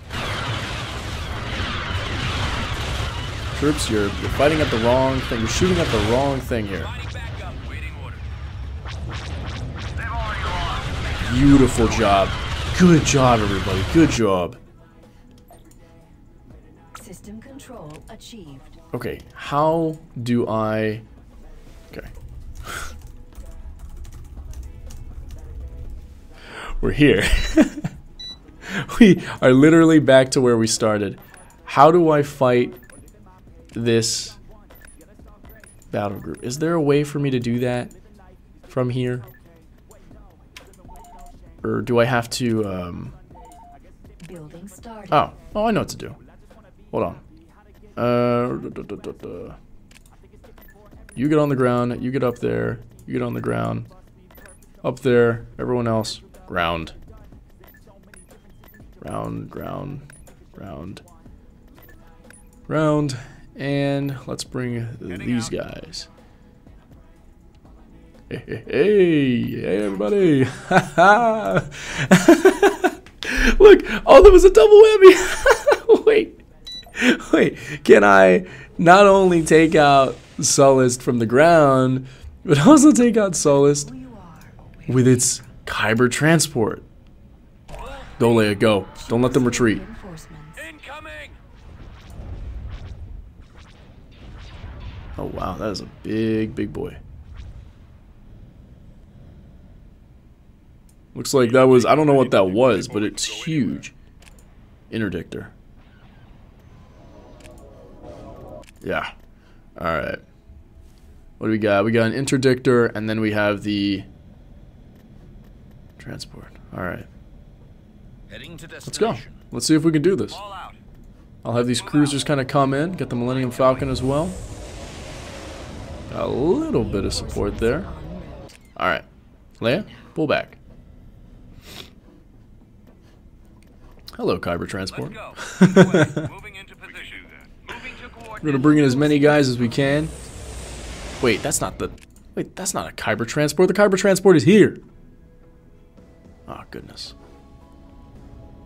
Troops, you're, you're fighting at the wrong thing. You're shooting at the wrong thing here. Lining back up. Waiting order. They've already lost. Beautiful job. Good job, everybody. Good job. System control achieved. Okay, how do I... Okay. *laughs* We're here. *laughs* we are literally back to where we started. How do I fight this battle group? Is there a way for me to do that from here? Or do I have to, um... Building started. Oh, oh, I know what to do. Hold on. Uh, duh, duh, duh, duh, duh. You get on the ground. You get up there. You get on the ground. Up there. Everyone else. Ground. Round, ground, round, round. And let's bring these guys. Hey, hey, hey, everybody. *laughs* Look, oh, there was a double whammy. *laughs* Wait. Wait, can I not only take out Sullust from the ground, but also take out Sullust with its Kyber transport? Go, Leia, go. Don't let them retreat. Oh, wow, that is a big, big boy. Looks like that was, I don't know what that was, but it's huge. Interdictor. Yeah. Alright. What do we got? We got an interdictor, and then we have the transport. Alright. Let's go. Let's see if we can do this. I'll have these cruisers kind of come in, get the Millennium Falcon as well. Got a little bit of support there. Alright. Leia, pull back. Hello, Kyber Let's Transport. go. *laughs* Moving into position. Moving to We're gonna bring in as many guys as we can. Wait, that's not the. Wait, that's not a Kyber Transport. The Kyber Transport is here. Oh, goodness.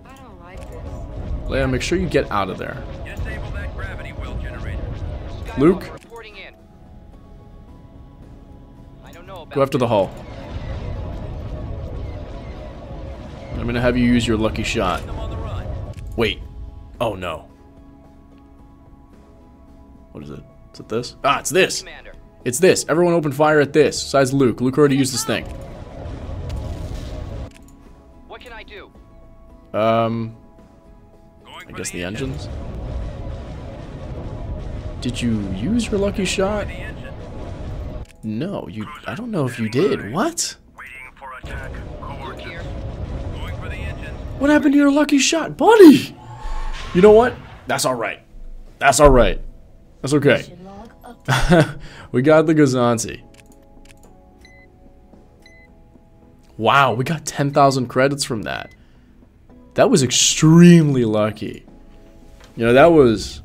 I don't like this. Leia, make sure you get out of there. Disable that gravity well generator. Luke, Reporting in. I don't know about go after the hull. I'm gonna have you use your lucky shot. Wait. Oh no. What is it? Is it this? Ah, it's this. Commander. It's this. Everyone open fire at this. Besides Luke. Luke already used this thing. What can I do? Um, I guess the engine. engines. Did you use your lucky shot? No, you. I don't know if you did. What? What happened to your lucky shot, buddy? You know what? That's all right. That's all right. That's okay. *laughs* We got the Gozanti. Wow, we got 10,000 credits from that. That was extremely lucky. You know, that was.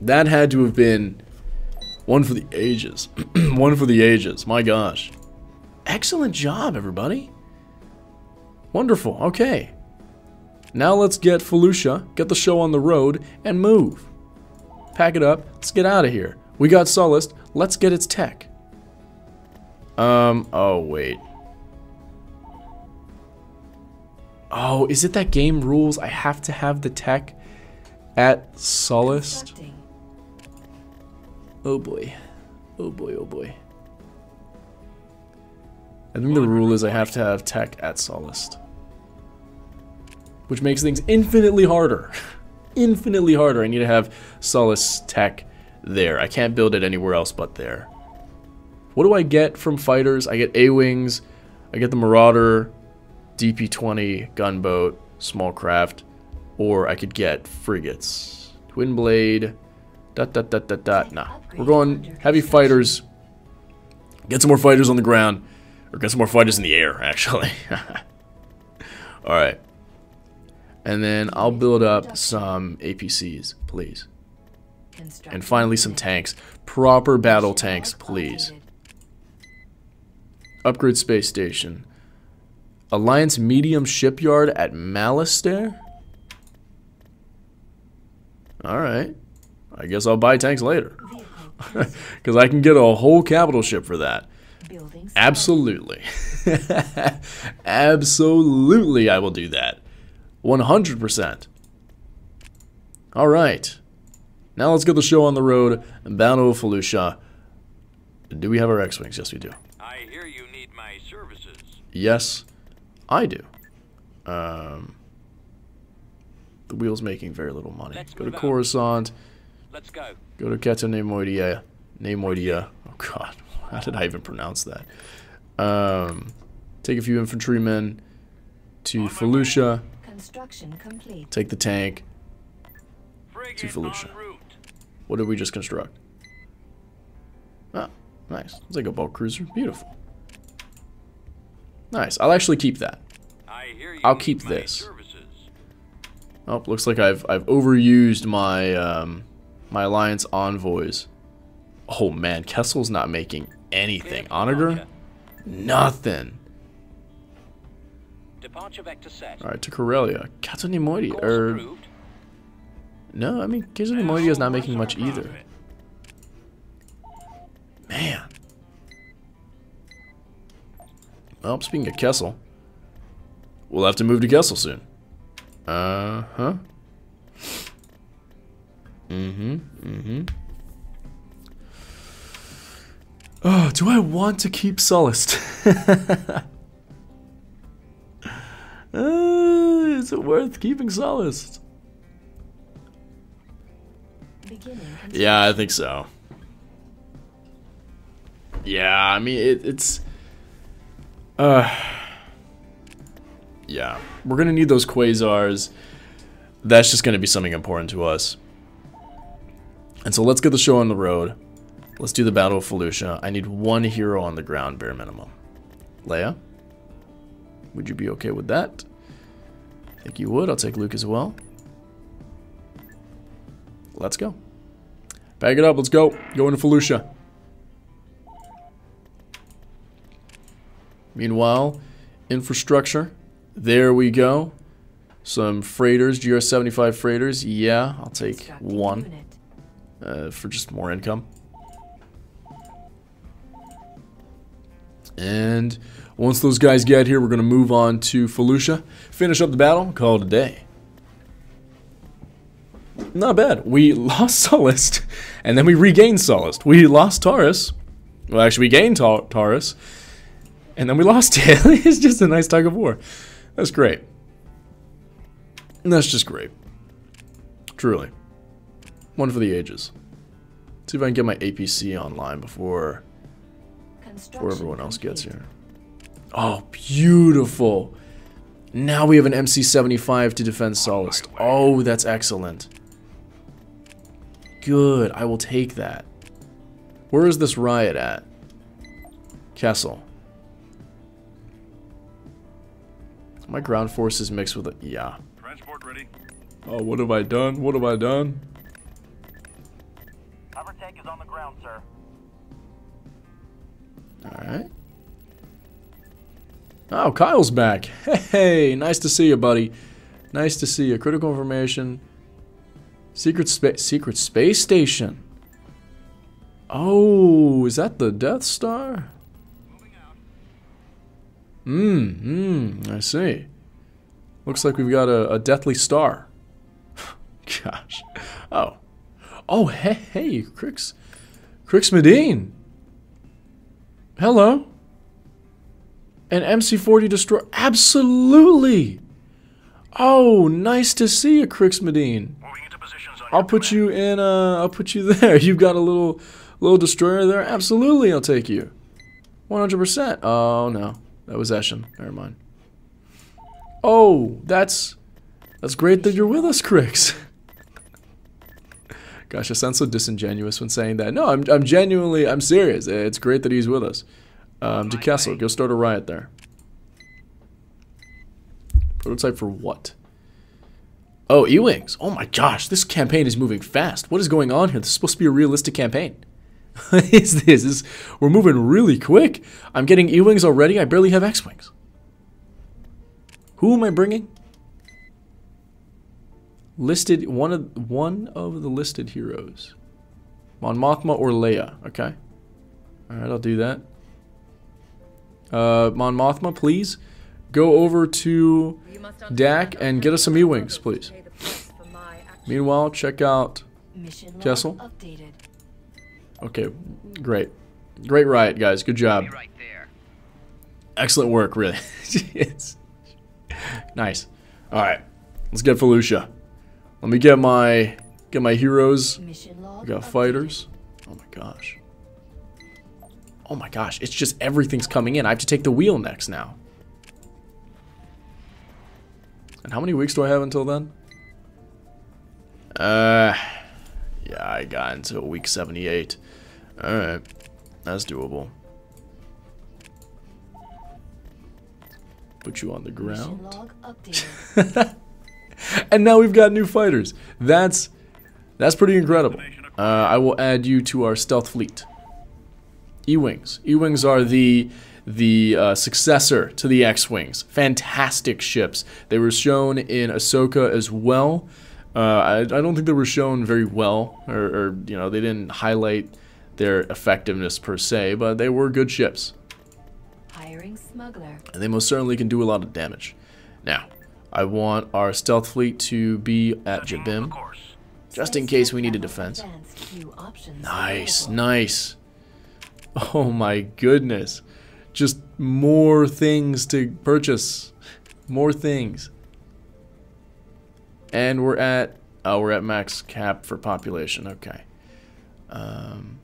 That had to have been one for the ages. *clears throat* one for the ages. My gosh. Excellent job, everybody. Wonderful. Okay. Now let's get Felucia, get the show on the road, and move. Pack it up. Let's get out of here. We got Sullust. Let's get its tech. Um, oh, wait. Oh, is it that game rules I have to have the tech at Sullust? Constructing. Oh boy. Oh boy, oh boy. I think the rule is I have to have tech at Sullust. Which makes things infinitely harder. *laughs* infinitely harder. I need to have Sullust tech there. I can't build it anywhere else but there. What do I get from fighters? I get A-Wings, I get the Marauder, DP-20, Gunboat, Small Craft, or I could get frigates. Twin Blade, dot dot dot dot dot. Nah, we're going heavy fighters. Get some more fighters on the ground, or get some more fighters in the air, actually. *laughs* All right, and then I'll build up some APCs, please, and finally some tanks, proper battle tanks, please. Upgrade space station. Alliance medium shipyard at Malastare? Alright. I guess I'll buy tanks later. *laughs* Because I can get a whole capital ship for that. Absolutely. *laughs* Absolutely, I will do that. 100%. Alright. Now let's get the show on the road. Battle of Felucia. Do we have our X-Wings? Yes, we do. I hear you need my services. Yes, I do. Um, the wheel's making very little money. Let's go to out. Coruscant. Let's go. Go to Keta Neimoidia. Neimoidia. Oh god, *laughs* how did I even pronounce that? Um, take a few infantrymen to Felucia. Construction complete. Take the tank. Frigate Felucia. What did we just construct? Oh, nice. It's like a bulk cruiser. Beautiful. Nice. I'll actually keep that. I hear you I'll keep this. Services. Oh, looks like I've I've overused my um, my alliance envoys. Oh man, Kessel's not making anything. Onager, nothing. Departure vector set. All right, to Corellia. Or approved. no? I mean, Cato Neimoidia is not making much either. Man. Well, speaking of Kessel, we'll have to move to Kessel soon. Uh huh. Mm hmm. Mm hmm. Oh, do I want to keep Sullust? *laughs* uh, is it worth keeping? Beginning. Yeah, I think so. Yeah, I mean it, it's. Uh. Yeah, we're gonna need those quasars. That's just gonna be something important to us. And so let's get the show on the road. Let's do the Battle of Felucia. I need one hero on the ground, bare minimum. Leia, would you be okay with that? I think you would. I'll take Luke as well. Let's go. Bag it up. Let's go. Go into Felucia. Meanwhile, infrastructure. There we go. Some freighters, GR75 freighters. Yeah, I'll take one uh, for just more income. And once those guys get here, we're going to move on to Felucia, finish up the battle, call it a day. Not bad. We *laughs* lost Sullust, and then we regained Sullust. We lost Taris. Well, actually, we gained Ta- Taris, and then we lost *laughs* it. it's just a nice tug of war. That's great. That's just great. Truly. One for the ages. See if I can get my APC online before before everyone else gets here. Oh, beautiful. Now we have an MC-75 to defend oh, Sullust. Oh, that's excellent. Good. I will take that. Where is this riot at? Kessel. My ground forces mixed with it. Yeah. Transport ready. Oh, what have I done? What have I done? Hover tank is on the ground, sir. Alright. Oh, Kyle's back. Hey, nice to see you, buddy. Nice to see you. Critical information. Secret space secret space station. Oh, is that the Death Star? Mmm, mmm, I see. Looks like we've got a, a deathly star. *laughs* Gosh. Oh. Oh, hey, hey, Crix. Crix Madine. Hello. An MC40 destroyer. Absolutely. Oh, nice to see you, Crix Madine. Moving into positions on I'll put you in. Uh, I'll put you *laughs* there. You've got a little, little destroyer there. Absolutely, I'll take you. One hundred percent. Oh no, that was Eshin. Never mind. Oh, that's, that's great that you're with us, Crix. *laughs* Gosh, I sound so disingenuous when saying that. No, I'm, I'm genuinely, I'm serious. It's great that he's with us. Um, to Kessel, go start a riot there. Prototype for what? Oh, E-Wings. Oh my gosh, this campaign is moving fast. What is going on here? This is supposed to be a realistic campaign. *laughs* what is this? this? We're moving really quick. I'm getting E-Wings already. I barely have X-Wings. Who am I bringing? Listed one of one of the listed heroes. Mon Mothma or Leia. Okay. All right, I'll do that. Uh, Mon Mothma, please go over to Dak and get us some E-Wings, please. Meanwhile, check out. Mission Jessel? updated. Okay, great. Great riot, guys. Good job. Be right there. Excellent work, really. *laughs* Jeez. nice. All right, let's get Felucia. Let me get my get my heroes. We got fighters. Oh my gosh. Oh my gosh, it's just everything's coming in. I have to take the wheel next now. And how many weeks do I have until then? Uh, yeah, I got until week 78. Alright, that's doable. Put you on the ground. *laughs* and now we've got new fighters. That's that's pretty incredible. Uh, I will add you to our stealth fleet. E-wings. E-wings are the the uh, successor to the X-wings. Fantastic ships. They were shown in Ahsoka as well. Uh, I, I don't think they were shown very well, or, or you know, they didn't highlight their effectiveness per se, but they were good ships Hiring smuggler. and they most certainly can do a lot of damage. Now, I want our stealth fleet to be at Jabiim, just in case we need a defense. Advanced queue options Nice, nice. *laughs* Oh my goodness. Just more things to purchase. More things. And we're at oh we're at max cap for population, okay. Um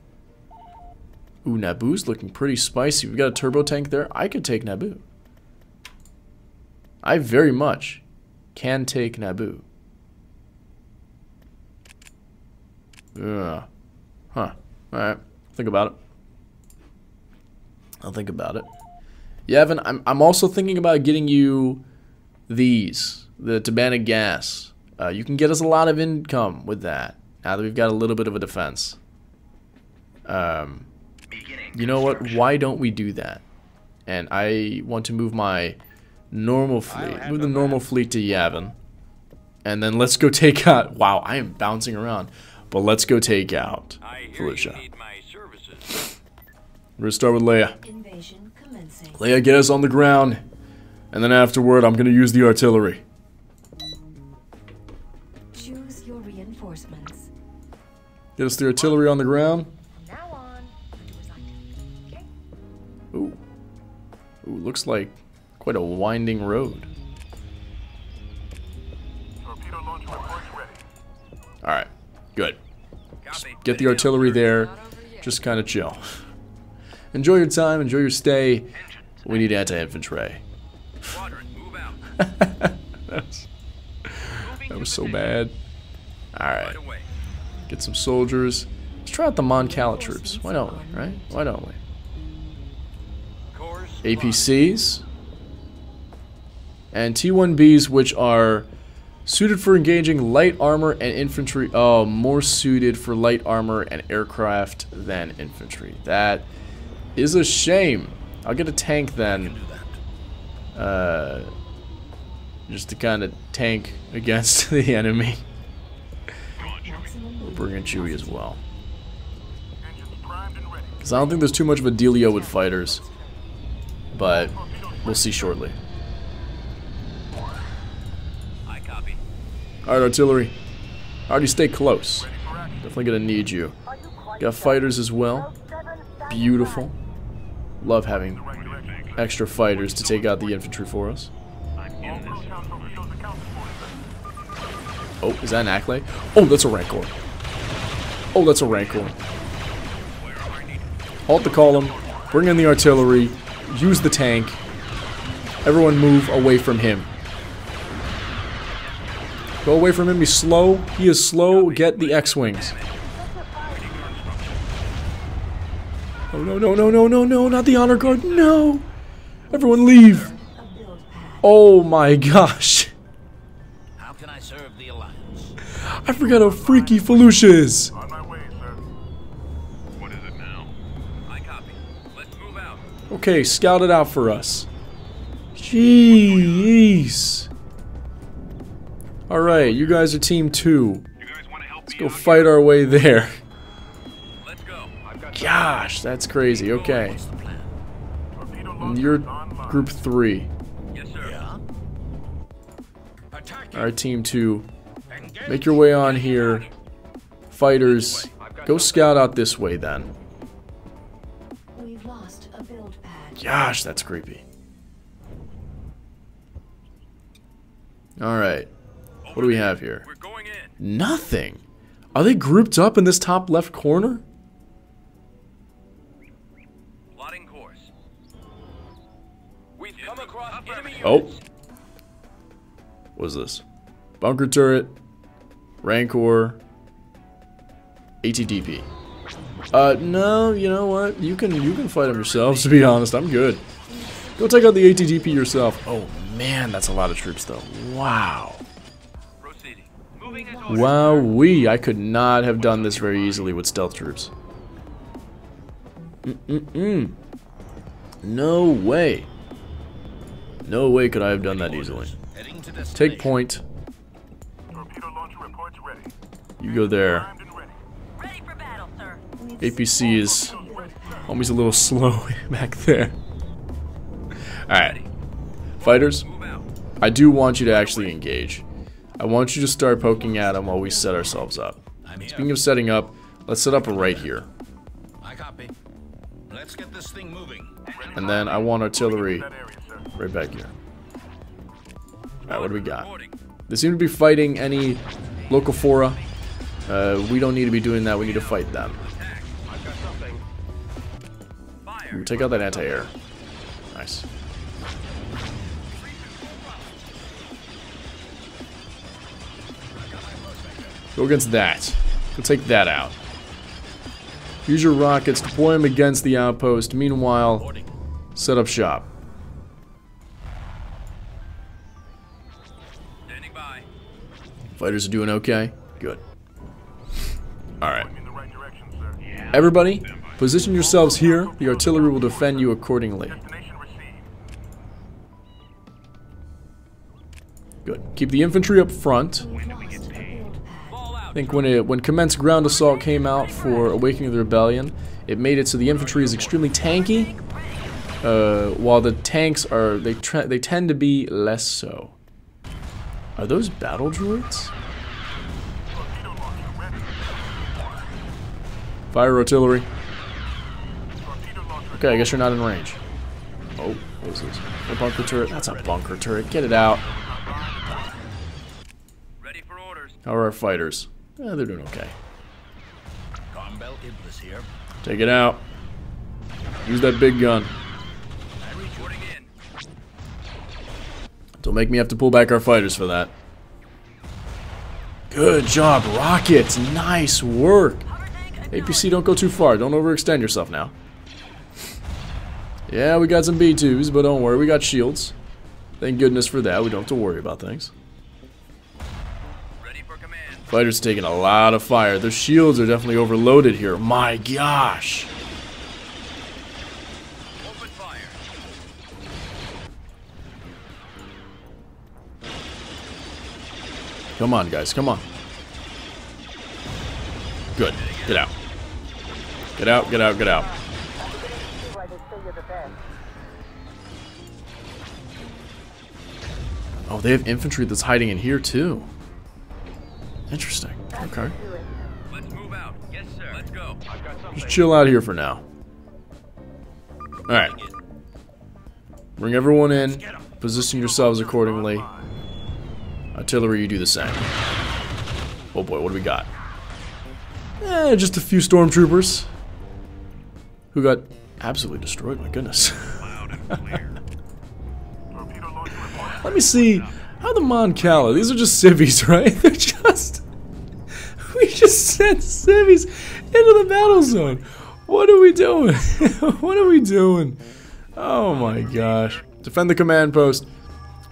Ooh, Naboo's looking pretty spicy. We've got a turbo tank there. I could take Naboo. I very much can take Naboo. Yeah. Huh. Alright. Think about it. I'll think about it. Yavin, I'm, I'm also thinking about getting you these. The Tibanna gas. Uh, you can get us a lot of income with that. Now that we've got a little bit of a defense. Um, you know what? Why don't we do that? And I want to move my normal fleet. Move the normal fleet to Yavin. And then let's go *laughs* take out... Wow, I am bouncing around. But let's go take out Felucia. We're gonna start with Leia. Invasion commencing. Leia, get us on the ground. And then afterward, I'm gonna use the artillery. Choose your reinforcements. Get us the artillery on the ground. From now on, do as I do. Okay? Ooh. Ooh, looks like quite a winding road. Torpedo launch reports ready. Alright, good. Copy. Get the artillery there. Not over yet. Just kind of chill. Enjoy your time, enjoy your stay. We need anti-infantry. Squadron, move out. that was, that was so bad. Alright, get some soldiers. Let's try out the Mon Cala troops. Why don't we, right? Why don't we? APCs and T1Bs, which are suited for engaging light armor and infantry. Oh, more suited for light armor and aircraft than infantry. That is a shame. I'll get a tank then. Uh, just to kind of tank against *laughs* the enemy. We'll bring in Chewie as well. Engines primed and ready. Because I don't think there's too much of a dealio with fighters. But We'll see shortly. I copy. Alright, artillery. Already stay close. Definitely gonna need you. Got fighters as well. Beautiful. Love having extra fighters to take out the infantry for us. Oh, is that an Acklay? Oh, that's a Rancor. Oh, that's a Rancor. Halt the column. Bring in the artillery. Use the tank. Everyone move away from him. Go away from him. He's slow. He is slow. Get the X-Wings. Oh, no, no, no, no, no, no. Not the honor guard. No. Everyone leave. A build pad. Oh my gosh. How can I serve the Alliance? I forgot how freaky Felucia is. On my way, sir. What is it now? I copy. Let's move out. Okay, scout it out for us. Jeez. Alright, you guys are team two. You guys want to help Let's go fight our way there. Let's go. Gosh, that's crazy. Okay. What's the plan? Torpedo And launcher you're group three. Yes, sir. Yeah? Attack Alright, team two. Make your way on here. Fighters, go scout out this way then. We've lost a build pad. Gosh, that's creepy. Alright. What do we have here? We're going in. Nothing. Are they grouped up in this top left corner? Oh. What is this? Bunker turret. Rancor. ATDP. Uh, no, you know what? You can you can fight them yourselves, *laughs* to be honest. I'm good. Go take out the ATDP yourself. Oh, man, that's a lot of troops, though. Wow. Ordered. Wowee, I could not have done this very easily with stealth troops. Mm-mm-mm. No way. No way could I have done that easily. Heading to destination. Take point. Torpedo launcher reports ready. You go there. Primed and ready. Ready for battle, sir. We've APC is build pad. almost a little *laughs* slow back there. Alright. Fighters, I do want you to actually engage. I want you to start poking at them while we set ourselves up. Speaking of setting up, let's set up right here. I copy. Let's get this thing moving. And then I want artillery That area, sir. Right back here. Alright, what do we got? They seem to be fighting any local fora. Uh, we don't need to be doing that, we need to fight them. Attack. I've got something. Fire. Ooh, take out that anti-air. Nice. Go against that. Go take that out. Use your rockets, deploy them against the outpost. Meanwhile, set up shop. Fighters are doing okay? Good. Alright. In the right direction, sir. Everybody, position yourselves here. The artillery will defend you accordingly. Good. Keep the infantry up front. We've lost a build pad. Fall out. I think when it when Commence Ground Assault came out for Awakening of the Rebellion, it made it so the infantry is extremely tanky, uh, while the tanks are they they tend to be less so. Are those battle droids? Torpedo launcher ready. Fire artillery. Okay, I guess you're not in range. Oh, what is this? A bunker turret? That's a bunker turret. Get it out. Ready for orders. How are our fighters? Eh, they're doing okay. Garm Bel Iblis here. Take it out. Use that big gun. Don't make me have to pull back our fighters for that. Good job, Rockets. Nice work. APC, don't go too far. Don't overextend yourself now. Yeah, we got some B2s, but don't worry, we got shields. Thank goodness for that. We don't have to worry about things. Ready for command. Fighters taking a lot of fire. Their shields are definitely overloaded here. My gosh. Come on, guys. Come on. Good. Get out. Get out, get out, get out. Oh, they have infantry that's hiding in here too. Interesting. Okay. Let's move out. Yes, sir. Let's go. I've got something. Just chill out here for now. Alright. Bring everyone in. Position yourselves accordingly. Artillery, you do the same. Oh boy, what do we got? Eh, just a few stormtroopers. Who got absolutely destroyed, my goodness. *laughs* Let me see. How the Mon Cala? These are just civvies, *laughs* right? They're just. *laughs* We just sent civvies into the battle zone. What are we doing? what are we doing? Oh my gosh. Defend the command post.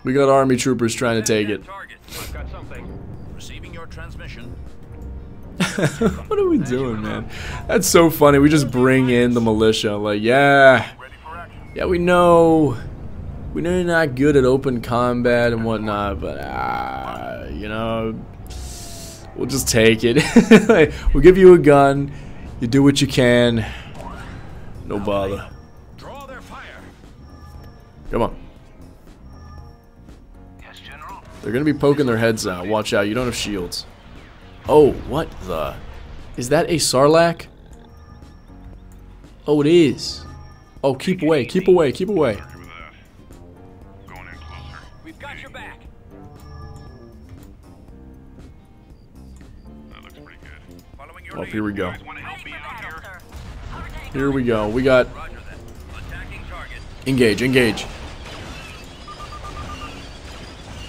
We got army troopers trying to take it. I've got something. Receiving your transmission. *laughs* what are we doing, man? That's so funny. We just bring in the militia. Like, yeah. Ready for action. Yeah, we know. We know you're not good at open combat and whatnot, but uh, you know, we'll just take it. *laughs* Like, we'll give you a gun. You do what you can. No bother. Draw their fire. Come on. General. They're gonna be poking their heads out. Watch out. You don't have shields. Oh, what the? Is that a Sarlacc? Oh, it is. Oh, keep away. Keep away. Keep away. Roger that. Going in closer. We've got your back. That looks pretty good. Following your Oh, here we go. Guys want to help me out here? Here we go. We got Roger that. Attacking target. Engage, engage.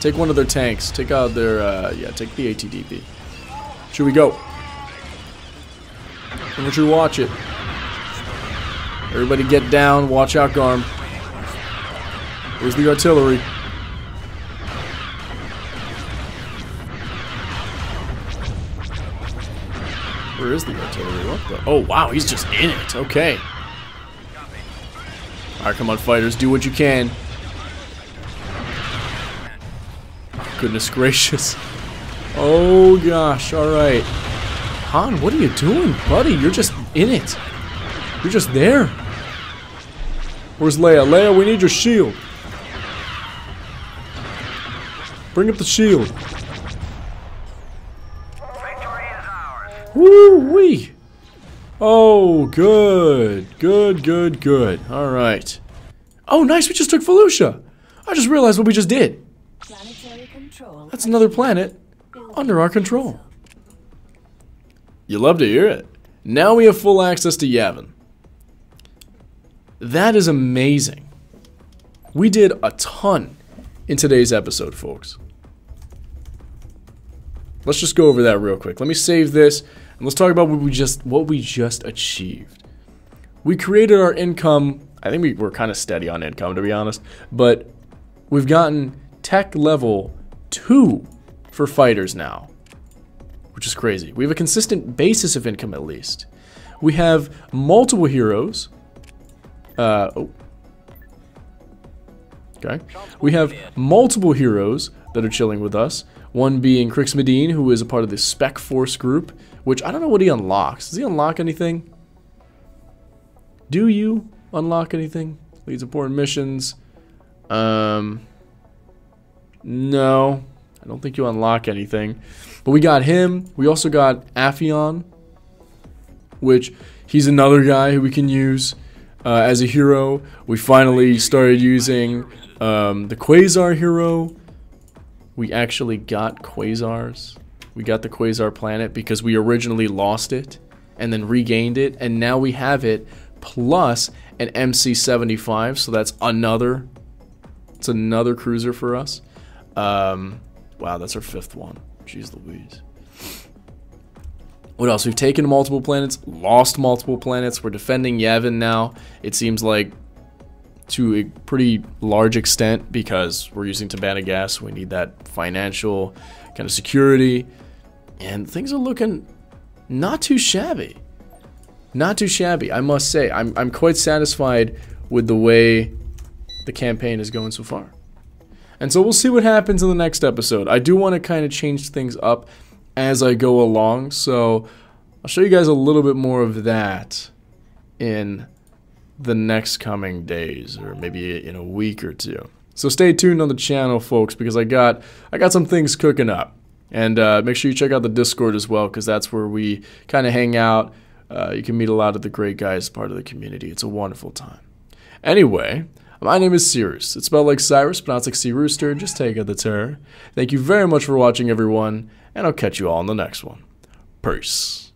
Take one of their tanks. Take out their, uh, yeah, take the ATDP. Should we go? Infantry, watch it. Everybody get down. Watch out, Garm. Here's the artillery. Where is the artillery? What the? Oh, wow, he's just in it. Okay. Alright, come on, fighters. Do what you can. Goodness gracious. Oh, gosh. Alright. Han, what are you doing, buddy? You're just in it. You're just there. Where's Leia? Leia, we need your shield. Bring up the shield. Victory is ours. Woo wee. Oh, good. Good, good, good. All right. Oh, nice. We just took Felucia. I just realized what we just did. Planetary control. That's another planet under our control. You love to hear it. Now we have full access to Yavin. That is amazing. We did a ton in today's episode, folks. Let's just go over that real quick. Let me save this and let's talk about what we just what we just achieved. We created our income. I think we were kind of steady on income to be honest, but we've gotten tech level 2 for fighters now, which is crazy. We have a consistent basis of income at least. We have multiple heroes. Uh, oh. Okay. We have multiple heroes that are chilling with us. One being Crix Madine, who is a part of the Spec Force group, which I don't know what he unlocks. Does he unlock anything? Do you unlock anything? Leads important missions. Um, no, I don't think you unlock anything. But we got him. We also got Afyon, which he's another guy who we can use uh, as a hero. We finally started using um, the Quasar hero. We actually got Quasars. We got the Quasar planet because we originally lost it and then regained it, and now we have it plus an MC75. So that's another. It's another cruiser for us. Um, wow, that's our fifth one. Jeez Louise. What else? We've taken multiple planets, lost multiple planets. We're defending Yavin now. It seems like to a pretty large extent because we're using Tibanna gas. We need that financial kind of security. And things are looking not too shabby. Not too shabby, I must say. I'm, I'm quite satisfied with the way the campaign is going so far. And so we'll see what happens in the next episode. I do want to kind of change things up as I go along, so I'll show you guys a little bit more of that in the next coming days or maybe in a week or two. So stay tuned on the channel, folks, because I got I got some things cooking up. And uh, make sure you check out the Discord as well, because that's where we kind of hang out. Uh, you can meet a lot of the great guys part of the community. It's a wonderful time. Anyway, my name is Cyrus. It's spelled like Cyrus, pronounced like Sea Rooster. Just take out the ter. Thank you very much for watching, everyone, and I'll catch you all in the next one. Peace.